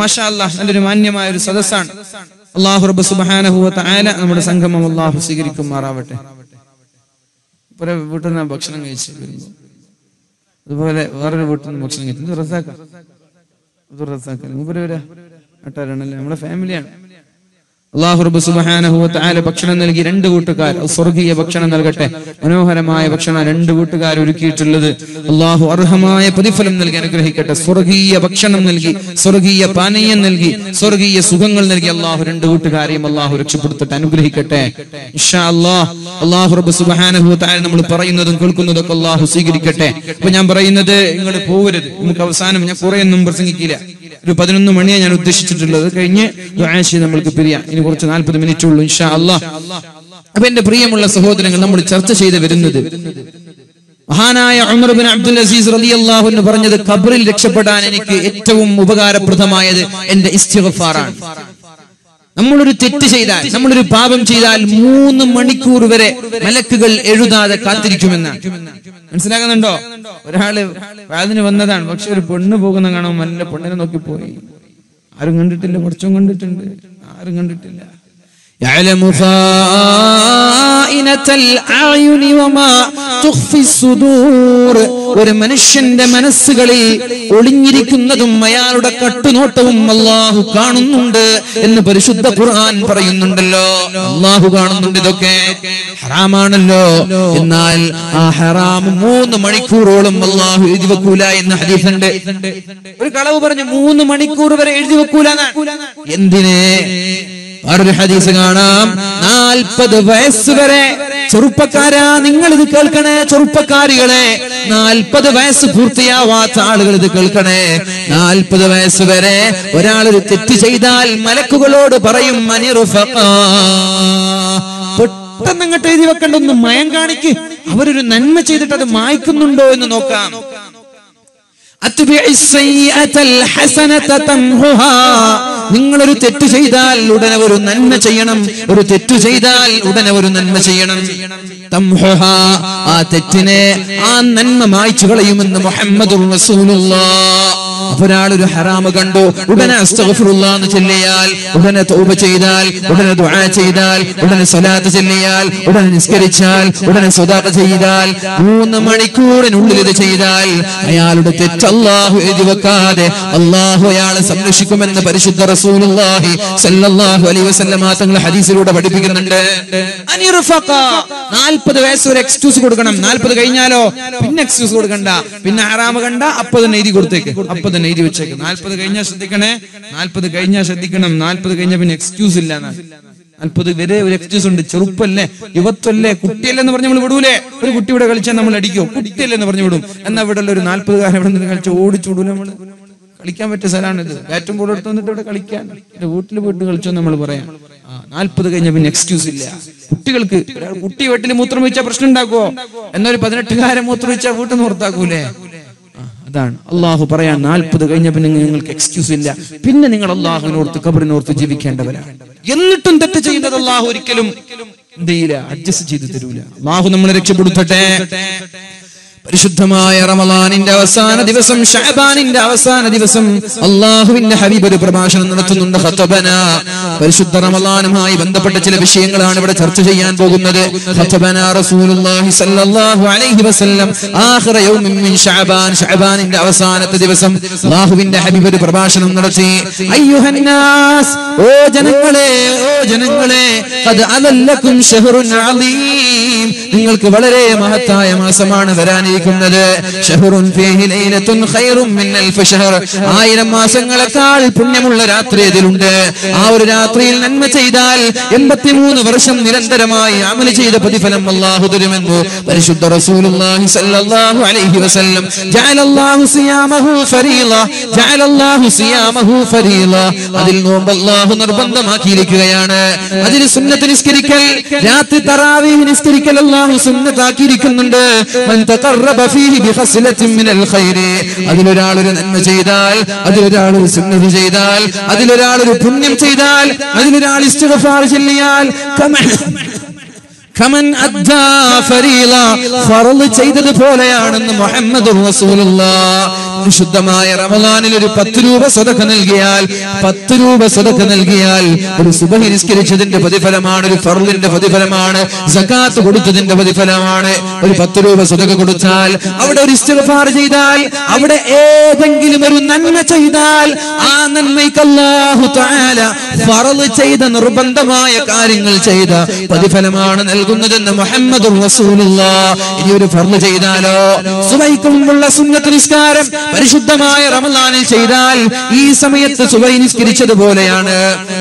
മാഷാ നല്ലൊരു മാന്യമായ ഒരു സദസ്സാണ്. അള്ളാഹു റബ്ബ് സുബ്ഹാനഹു വ തആല നമ്മുടെ സംഗമം അള്ളാഹു സ്വീകരിക്കും മാറാവട്ടെ വീട്ടിൽ നിന്ന് ഭക്ഷണം കഴിച്ച് അതുപോലെ വേറൊരു വീട്ടിൽ നിന്ന് ഭക്ഷണം കിട്ടുന്നു ഇത് റസാക്ക മൂപ്പര് വരാ. അട്ടാരാണല്ലേ നമ്മുടെ ഫാമിലിയാണ് അള്ളാഹു റബ്ബ് സുബ്ഹാനഹു വ തആല ഭക്ഷണം നൽകി രണ്ട് കൂട്ടുകാർ സ്വർഗീയ ഭക്ഷണം നൽകട്ടെ. മനോഹരമായ ഭക്ഷണം രണ്ട് കൂട്ടുകാർ ഒരുക്കിയിട്ടുള്ളത്. അള്ളാഹു അർഹമായ പ്രതിഫലം നൽകി അനുഗ്രഹിക്കട്ടെ. സ്വർഗീയ ഭക്ഷണം നൽകി സ്വർഗീയ പാനീയം നൽകി സ്വർഗീയ സുഖങ്ങൾ നൽകി അള്ളാഹു രണ്ട് കൂട്ടുകാരെയും അള്ളാഹു രക്ഷപ്പെടുത്തട്ടെ അനുഗ്രഹിക്കട്ടെ. അല്ലാഹ് അള്ളാഹു റബ്ബ് സുബ്ഹാനഹു വ തആല നമ്മൾ പറയുന്നതും കേൾക്കുന്നതൊക്കെ അള്ളാഹു സ്വീകരിക്കട്ടെ. അപ്പൊ ഞാൻ പറയുന്നത് നിങ്ങൾ പോകരുത് നമുക്ക് അവസാനം ഞാൻ കുറെ ഒന്നും പ്രസംഗിക്കില്ല. ഒരു പതിനൊന്ന് മണിയാണ് ഞാൻ ഉദ്ദേശിച്ചിട്ടുള്ളത്. കഴിഞ്ഞ് ആശയം നമ്മൾക്ക് പിരിയാം. ഇനി കുറച്ച് നാൽപ്പത് മിനിറ്റ് ഉള്ളൂ ഇൻഷാ അള്ളാഹ് അപ്പൊ എന്റെ പ്രിയമുള്ള സഹോദരങ്ങൾ നമ്മൾ ചർച്ച ചെയ്ത് വരുന്നത്. മഹാനായ ഉമർ ബിൻ അബ്ദുൽ അസീസ് റളിയല്ലാഹു അൻഹു പറഞ്ഞത് ഖബറിൽ രക്ഷപ്പെടാൻ എനിക്ക് ഏറ്റവും ഉപകാരപ്രദമായത് എന്റെ ഇസ്തിഗ്ഫാറാണ്. നമ്മളൊരു തെറ്റ് ചെയ്താൽ നമ്മളൊരു പാപം ചെയ്താൽ മൂന്ന് മണിക്കൂർ വരെ മലക്കുകൾ എഴുതാതെ കാത്തിരിക്കുമെന്നാണ് മനസ്സിലാകുന്നുണ്ടോ? ഒരാൾ അതിന് വന്നതാണ് പക്ഷെ ഒരു പെണ്ണ് പോകുന്ന കാണാൻ നല്ല പെണ്ണിനെ നോക്കി പോയി. ആരും കണ്ടിട്ടില്ല കുറച്ചും കണ്ടിട്ടുണ്ട്. ആരും കണ്ടിട്ടില്ല. يعلم خائنة الأعين وما تخفي الصدور ഒരു മനുഷ്യന്റെ മനസ്സുകളിൽ ഒളിഞ്ഞിരിക്കുന്നതും അയാളുടെ കട്ടുനോട്ടവും അള്ളാഹു കാണുന്നുണ്ട് എന്ന് പരിശുദ്ധ ഖുർആൻ പറയുന്നുണ്ടല്ലോ അള്ളാഹു കാണുന്നുണ്ട് ഇതൊക്കെ ഹറാമാണല്ലോ എന്നാൽ ആ ഹറാം മൂന്ന് മണിക്കൂറോളം അള്ളാഹു എഴുതി വെക്കൂല എന്ന് ഹദീസുണ്ട് ഒരു കളവ് പറഞ്ഞു മൂന്ന് മണിക്കൂർ വരെ എഴുതി വെക്കൂല എന്തിനെ വേറൊരു ഹദീസ് കാണാം. നാൽപ്പത് വയസ്സ് വരെ ചെറുപ്പക്കാരാ നിങ്ങൾ ഇത് കേൾക്കണേ ചെറുപ്പക്കാരികളെ. നാൽപ്പത് വയസ്സ് പൂർത്തിയാവാത്ത ആളുകൾ ഇത് കേൾക്കണേ. നാൽപ്പത് വയസ്സ് വരെ ഒരാൾ ഒരു തെറ്റ് ചെയ്താൽ മലക്കുകളോട് പറയും അനിറുഫഖാ. പെട്ടെന്ന് ഇങ്ങോട്ട് എഴുതി വെക്കണ്ട ഒന്ന് മയം കാണിക്ക്. അവരൊരു നന്മ ചെയ്തിട്ട് അത് മായ്ക്കുന്നുണ്ടോ എന്ന് നോക്കാം. നിങ്ങളൊരു തെറ്റ് ചെയ്താൽ ഉടനെ ഒരു നന്മ ചെയ്യണം. ഒരു തെറ്റ് ചെയ്താൽ ഉടനെ ഒരു നന്മ ചെയ്യണം. ആ തെറ്റിനെ ആ നന്മ മായ്ച്ചു കളയുമെന്ന് മുഹമ്മദ് അപ്പൊ ഒരു ഹറാമ് കണ്ടു. ഉടനെ എന്ന് ചൊല്ലിയാൽ ഉടനെ തൗബ ചെയ്താൽ ഉടനെ ദുആ ചെയ്താൽ ഉടനെ സ്വലാത്ത് ചൊല്ലിയാൽ ഉടനെ നിസ്കരിച്ചാൽ ഉടനെ സ്വദാഖ ചെയ്താൽ മൂന്ന് മണിക്കൂറിനുള്ളിൽ ഇത് ചെയ്താൽ അയാളുടെ തെറ്റ് അള്ളാഹു എഴുതി വെക്കാതെ അള്ളാഹു അയാളെ സംരക്ഷിക്കുമെന്ന് പരിശുദ്ധ റസൂലുള്ളാഹി സല്ലല്ലാഹു അലൈഹി വസല്ലമ തങ്ങൾ ഹദീസിലൂടെ പഠിപ്പിക്കുന്നുണ്ട്. നാൽപ്പത് വയസ്സ് ഒരു എക്സ്ക്യൂസ് കൊടുക്കണം. നാൽപ്പത് കഴിഞ്ഞാലോ? പിന്നെ എക്സ്ക്യൂസ് കൊടുക്കണ്ട. പിന്നെ ഹറാമ് കണ്ട അപ്പൊ തന്നെ എഴുതി കൊടുത്തേക്ക്. അപ്പൊ തന്നെ എഴുതി വെച്ചേക്ക്. നാൽപ്പത് കഴിഞ്ഞാൽ ശ്രദ്ധിക്കണേ. നാൽപ്പത് കഴിഞ്ഞാൽ ശ്രദ്ധിക്കണം. നാൽപ്പത് കഴിഞ്ഞാൽ പിന്നെ എക്സ്ക്യൂസ് ഇല്ല നാൽപ്പത് വരെ ഒരു എക്സ്ക്യൂസ് ഉണ്ട്. ചെറുപ്പല്ലേ? യുവത്വല്ലേ? കുട്ടിയല്ലേ എന്ന് പറഞ്ഞ് നമ്മൾ വിടൂലേ? ഒരു കുട്ടി ഇവിടെ കളിച്ചാൽ നമ്മൾ അടിക്കോ. കുട്ടിയല്ലേ എന്ന് പറഞ്ഞു വിടും. എന്നാ ഇവിടെ ഉള്ള ഒരു നാൽപ്പതുകാരൻ ഇവിടെ നിന്ന് കളിച്ച് ഓടിച്ചു വിടൂല നമ്മൾ. കളിക്കാൻ പറ്റിയ സ്ഥലമാണിത്. ബാറ്റും ബോൾ എടുത്ത് വന്നിട്ട് ഇവിടെ കളിക്കാൻ. വീട്ടിൽ പോയിട്ട് കളിച്ചോ നമ്മൾ പറയാം. നാൽപ്പത് കഴിഞ്ഞ പിന്നെ എക്സ്ക്യൂസ് ഇല്ല. കുട്ടികൾക്ക് കുട്ടി വീട്ടിൽ മൂത്രം വെച്ചാൽ പ്രശ്നം ഉണ്ടാക്കുവോ? എന്നൊരു പതിനെട്ടുകാരൻ മൂത്രം വെച്ചാൽ വീട്ടിൽ നിന്ന് പുറത്താക്കൂലേ? ആ, അതാണ്. അള്ളാഹു പറയാൻ നാൽപ്പത് കഴിഞ്ഞ പിന്നെ നിങ്ങൾക്ക് എക്സ്ക്യൂസ് ഇല്ല. പിന്നെ നിങ്ങൾ അള്ളാഹുവിനോർത്ത് കബറിനോർത്ത് ജീവിക്കേണ്ടവരാണ്. എന്നിട്ടും തെറ്റ് ചെയ്യുന്നത് അള്ളാഹു ഒരിക്കലും എന്ത് ചെയ്യില്ല അഡ്ജസ്റ്റ് ചെയ്ത് തരൂല. അള്ളാഹു നമ്മളെ രക്ഷപ്പെടുത്തട്ടെ. പരിശുദ്ധമായ റമലാനിന്റെ അവസാന ദിവസം ഷഹബാനിന്റെ അവസാന ദിവസം അള്ളാഹുവിന്റെ ഹബീബ് ഒരു പ്രഭാഷണം നടത്തുന്നുണ്ട് പരിശുദ്ധ റമലാനുമായി ബന്ധപ്പെട്ട ചില വിഷയങ്ങളാണ് ഇവിടെ ചർച്ച ചെയ്യാൻ പോകുന്നത്. അവസാനത്തെ ദിവസം ഹബീബ് ഒരു പ്രഭാഷണം നടത്തി. ഓ ജനങ്ങളെ ഓ ജനങ്ങളെ നിങ്ങൾക്ക് വളരെ മഹത്തായ മാസമാണ് വരാനിരിക്കുന്നത്. ആയിരം മാസങ്ങളെക്കാൾ പുണ്യമുള്ള രാത്രി ഇതിലുണ്ട് ആ ഒരു രാത്രിയിൽ നന്മ ചെയ്താൽ എൺപത്തിമൂന്ന് വർഷം നിരന്തരമായി അമല ചെയ്ത പ്രതിഫലം അള്ളാഹു തരുമെന്ന് പരിശുദ്ധ റസൂലുള്ളാഹി അലൈഹി വസല്ലം. ജഅലല്ലാഹു സിയാമഹു ജഅലല്ലാഹു സിയാമഹു അതിൽ നോമ്പ് നിർബന്ധമാക്കിയിരിക്കുകയാണ്. അതിൽ സുന്നത്ത് നിസ്കരിക്കൽ രാത്രി തറാവീഹ് നിസ്കരിക്കൽ അല്ലാഹു സുന്നത്താക്കിയിരിക്കുന്നുണ്ട്. തഖറബ ഫീഹി മിനൽ ഖൈരി. ഒരു നന്മ ചെയ്താൽ അതിലൊരാൾ ഒരു സുന്നത്ത് ചെയ്താൽ അതിലൊരാൾ ഒരു പുണ്യം ചെയ്താൽ അതിലൊരാൾ ഇസ്തിഗ്ഫാർ ചൊല്ലിയാൽ കമ കമൻ അദ്ദാ ഫരീള ഫർൾ ചെയ്തതുപോലെയാണെന്ന് മുഹമ്മദ് ശുദ്ധമായ റമദാനിൽ ഒരു പത്ത് രൂപ സ്വതക്ക നൽകിയാൽ പത്ത് രൂപ സ്വതക്ക നൽകിയാൽ ഒരു സുബഹി നിസ്കരിച്ചതിന്റെ പ്രതിഫലമാണ് ഒരു ഫർലിന്റെ പ്രതിഫലമാണ് സക്കാത്ത് കൊടുത്തതിന്റെ പ്രതിഫലമാണ്. ഒരു പത്ത് രൂപ സ്വതക്ക കൊടുത്താൽ അവിടെ ഒരു ഇസ്തിഗ്ഫാർ ചെയ്താൽ അവിടെ ഏതെങ്കിലും ഒരു നന്മ ചെയ്താൽ ആ നന്മയ്ക്ക് അല്ലാഹു തആല ഫർൾ ചെയ്ത നിർബന്ധമായ കാര്യങ്ങൾ ചെയ്ത പ്രതിഫലമാണ് നൽകുന്നതെന്ന് മുഹമ്മദ് ഇനി ഒരു ഫർൾ ചെയ്താലോ? സുബഹിക്കുമുള്ള സുന്നത്ത് നിസ്കാരം പരിശുദ്ധമായ റമദാനിൽ ചെയ്താൽ ഈ സമയത്ത് സുബൈ നിസ്കരിച്ചതുപോലെയാണ്.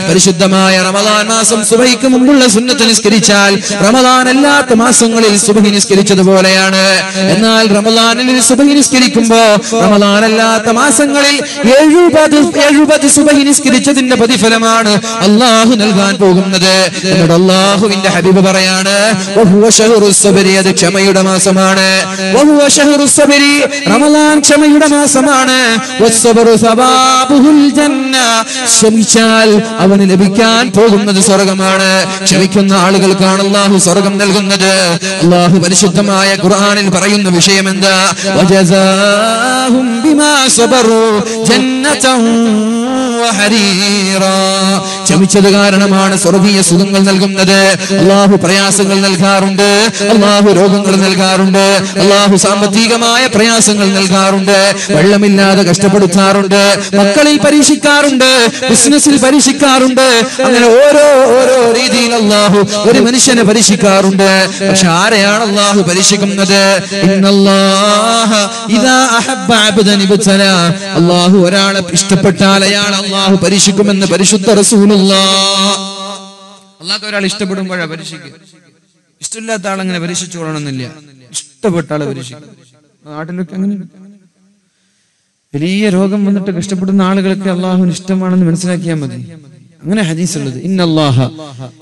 പരിശുദ്ധമായ റമദാൻ മാസം സുബൈക്ക് മുമ്പുള്ള സുന്നത്ത് നിസ്കരിച്ചാൽ റമദാൻ അല്ലാത്ത മാസങ്ങളിൽ സുബഹി നിസ്കരിച്ചതുപോലെയാണ്. എന്നാൽ റമദാനിൽ സുബൈ നിസ്കരിക്കുമ്പോ റമദാൻ അല്ലാത്ത മാസങ്ങളിൽ എഴുപത് എഴുപത് സുബൈ നിസ്കരിച്ചതിന്റെ പ്രതിഫലമാണ് അള്ളാഹു നൽകാൻ പോകുന്നത്. അള്ളാഹുവിന്റെ ഹബീബ് പറയാണ് അത് ക്ഷമയുടെ മാസമാണ്. റമദാൻ ക്ഷമയുടെ ജന്ന. ക്ഷമിച്ചാൽ അവന് ലഭിക്കാൻ പോകുന്നത് സ്വർഗമാണ്. ക്ഷമിക്കുന്ന ആളുകൾക്കാണ് അള്ളാഹു സ്വർഗം നൽകുന്നത്. അള്ളാഹു പരിശുദ്ധമായ ഖുർആാനിൽ പറയുന്ന വിഷയം എന്താ ക്ഷമിച്ചത് കാരണമാണ് സ്വർഗീയ സുഖങ്ങൾ നൽകുന്നത്. അള്ളാഹു പ്രയാസങ്ങൾ നൽകാറുണ്ട്. അള്ളാഹു രോഗങ്ങൾ നൽകാറുണ്ട്. അള്ളാഹു സാമ്പത്തികമായ പ്രയാസങ്ങൾ നൽകാറുണ്ട്. വെള്ളമില്ലാതെ കഷ്ടപ്പെടുത്താറുണ്ട്. മക്കളിൽ പരീക്ഷിക്കാറുണ്ട്. ബിസിനസ്സിൽ പരീക്ഷിക്കാറുണ്ട്. അങ്ങനെ ഓരോ ഓരോ രീതിയിൽ അള്ളാഹു ഒരു മനുഷ്യനെ പരീക്ഷിക്കാറുണ്ട്. പക്ഷെ ആരെയാണ് അള്ളാഹു പരീക്ഷിക്കുന്നത്. അള്ളാഹു ഒരാളെ ഇഷ്ടപ്പെട്ടാൽ അയാൾ അള്ളാഹു പരീക്ഷിക്കുമെന്ന് പരിശുദ്ധ റസൂലുള്ള. അള്ളാഹ് ഒരാൾ ഇഷ്ടപ്പെടുമ്പോഴാ പരീക്ഷിക്കുക ഇഷ്ടമില്ലാത്ത ആളങ്ങനെ പരീക്ഷിച്ചു കൊള്ളണമെന്നില്ല. ഇഷ്ടപ്പെട്ട ആളെ പരീക്ഷിക്കും. നാട്ടിലൊക്കെ അങ്ങനെ. വലിയ രോഗം വന്നിട്ട് കഷ്ടപ്പെടുന്ന ആളുകൾക്ക് അള്ളാഹുവിന് ഇഷ്ടമാണെന്ന് മനസ്സിലാക്കിയാൽ മതി. അങ്ങനെ ഹദീസ് ഉള്ളത് ഇന്നല്ലാഹ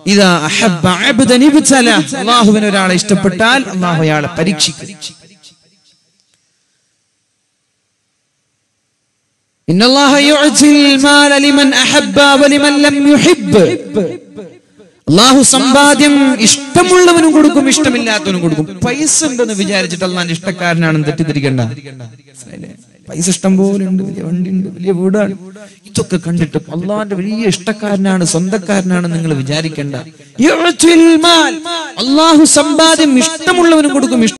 ഇദാ അഹബ്ബ അബ്ദനി ഇബ്തല. അള്ളാഹുവിന് ഒരാളെ ഇഷ്ടപ്പെട്ടാൽ അള്ളാഹു അയാളെ പരീക്ഷിക്കും. അള്ളാഹു സമ്പാദ്യം ഇഷ്ടമുള്ളവനും കൊടുക്കും ഇഷ്ടമില്ലാത്തവനും കൊടുക്കും. പൈസ ഉണ്ടെന്ന് വിചാരിച്ചിട്ട് അള്ളാന്റെ ഇഷ്ടക്കാരനാണെന്ന് തെറ്റിദ്ധരിക്കണ്ട? പൈസ ഇഷ്ടം പോലെ ഉണ്ട് വലിയ വണ്ടി ഉണ്ട് വലിയ വീടാണ്. ഇതൊക്കെ കണ്ടിട്ട് അള്ളാന്റെ വലിയ ഇഷ്ടക്കാരനാണ് സ്വന്തക്കാരനാണ് നിങ്ങൾ വിചാരിക്കണ്ട. അള്ളാഹു സമ്പാദ്യം ഇഷ്ടമുള്ളവനും കൊടുക്കും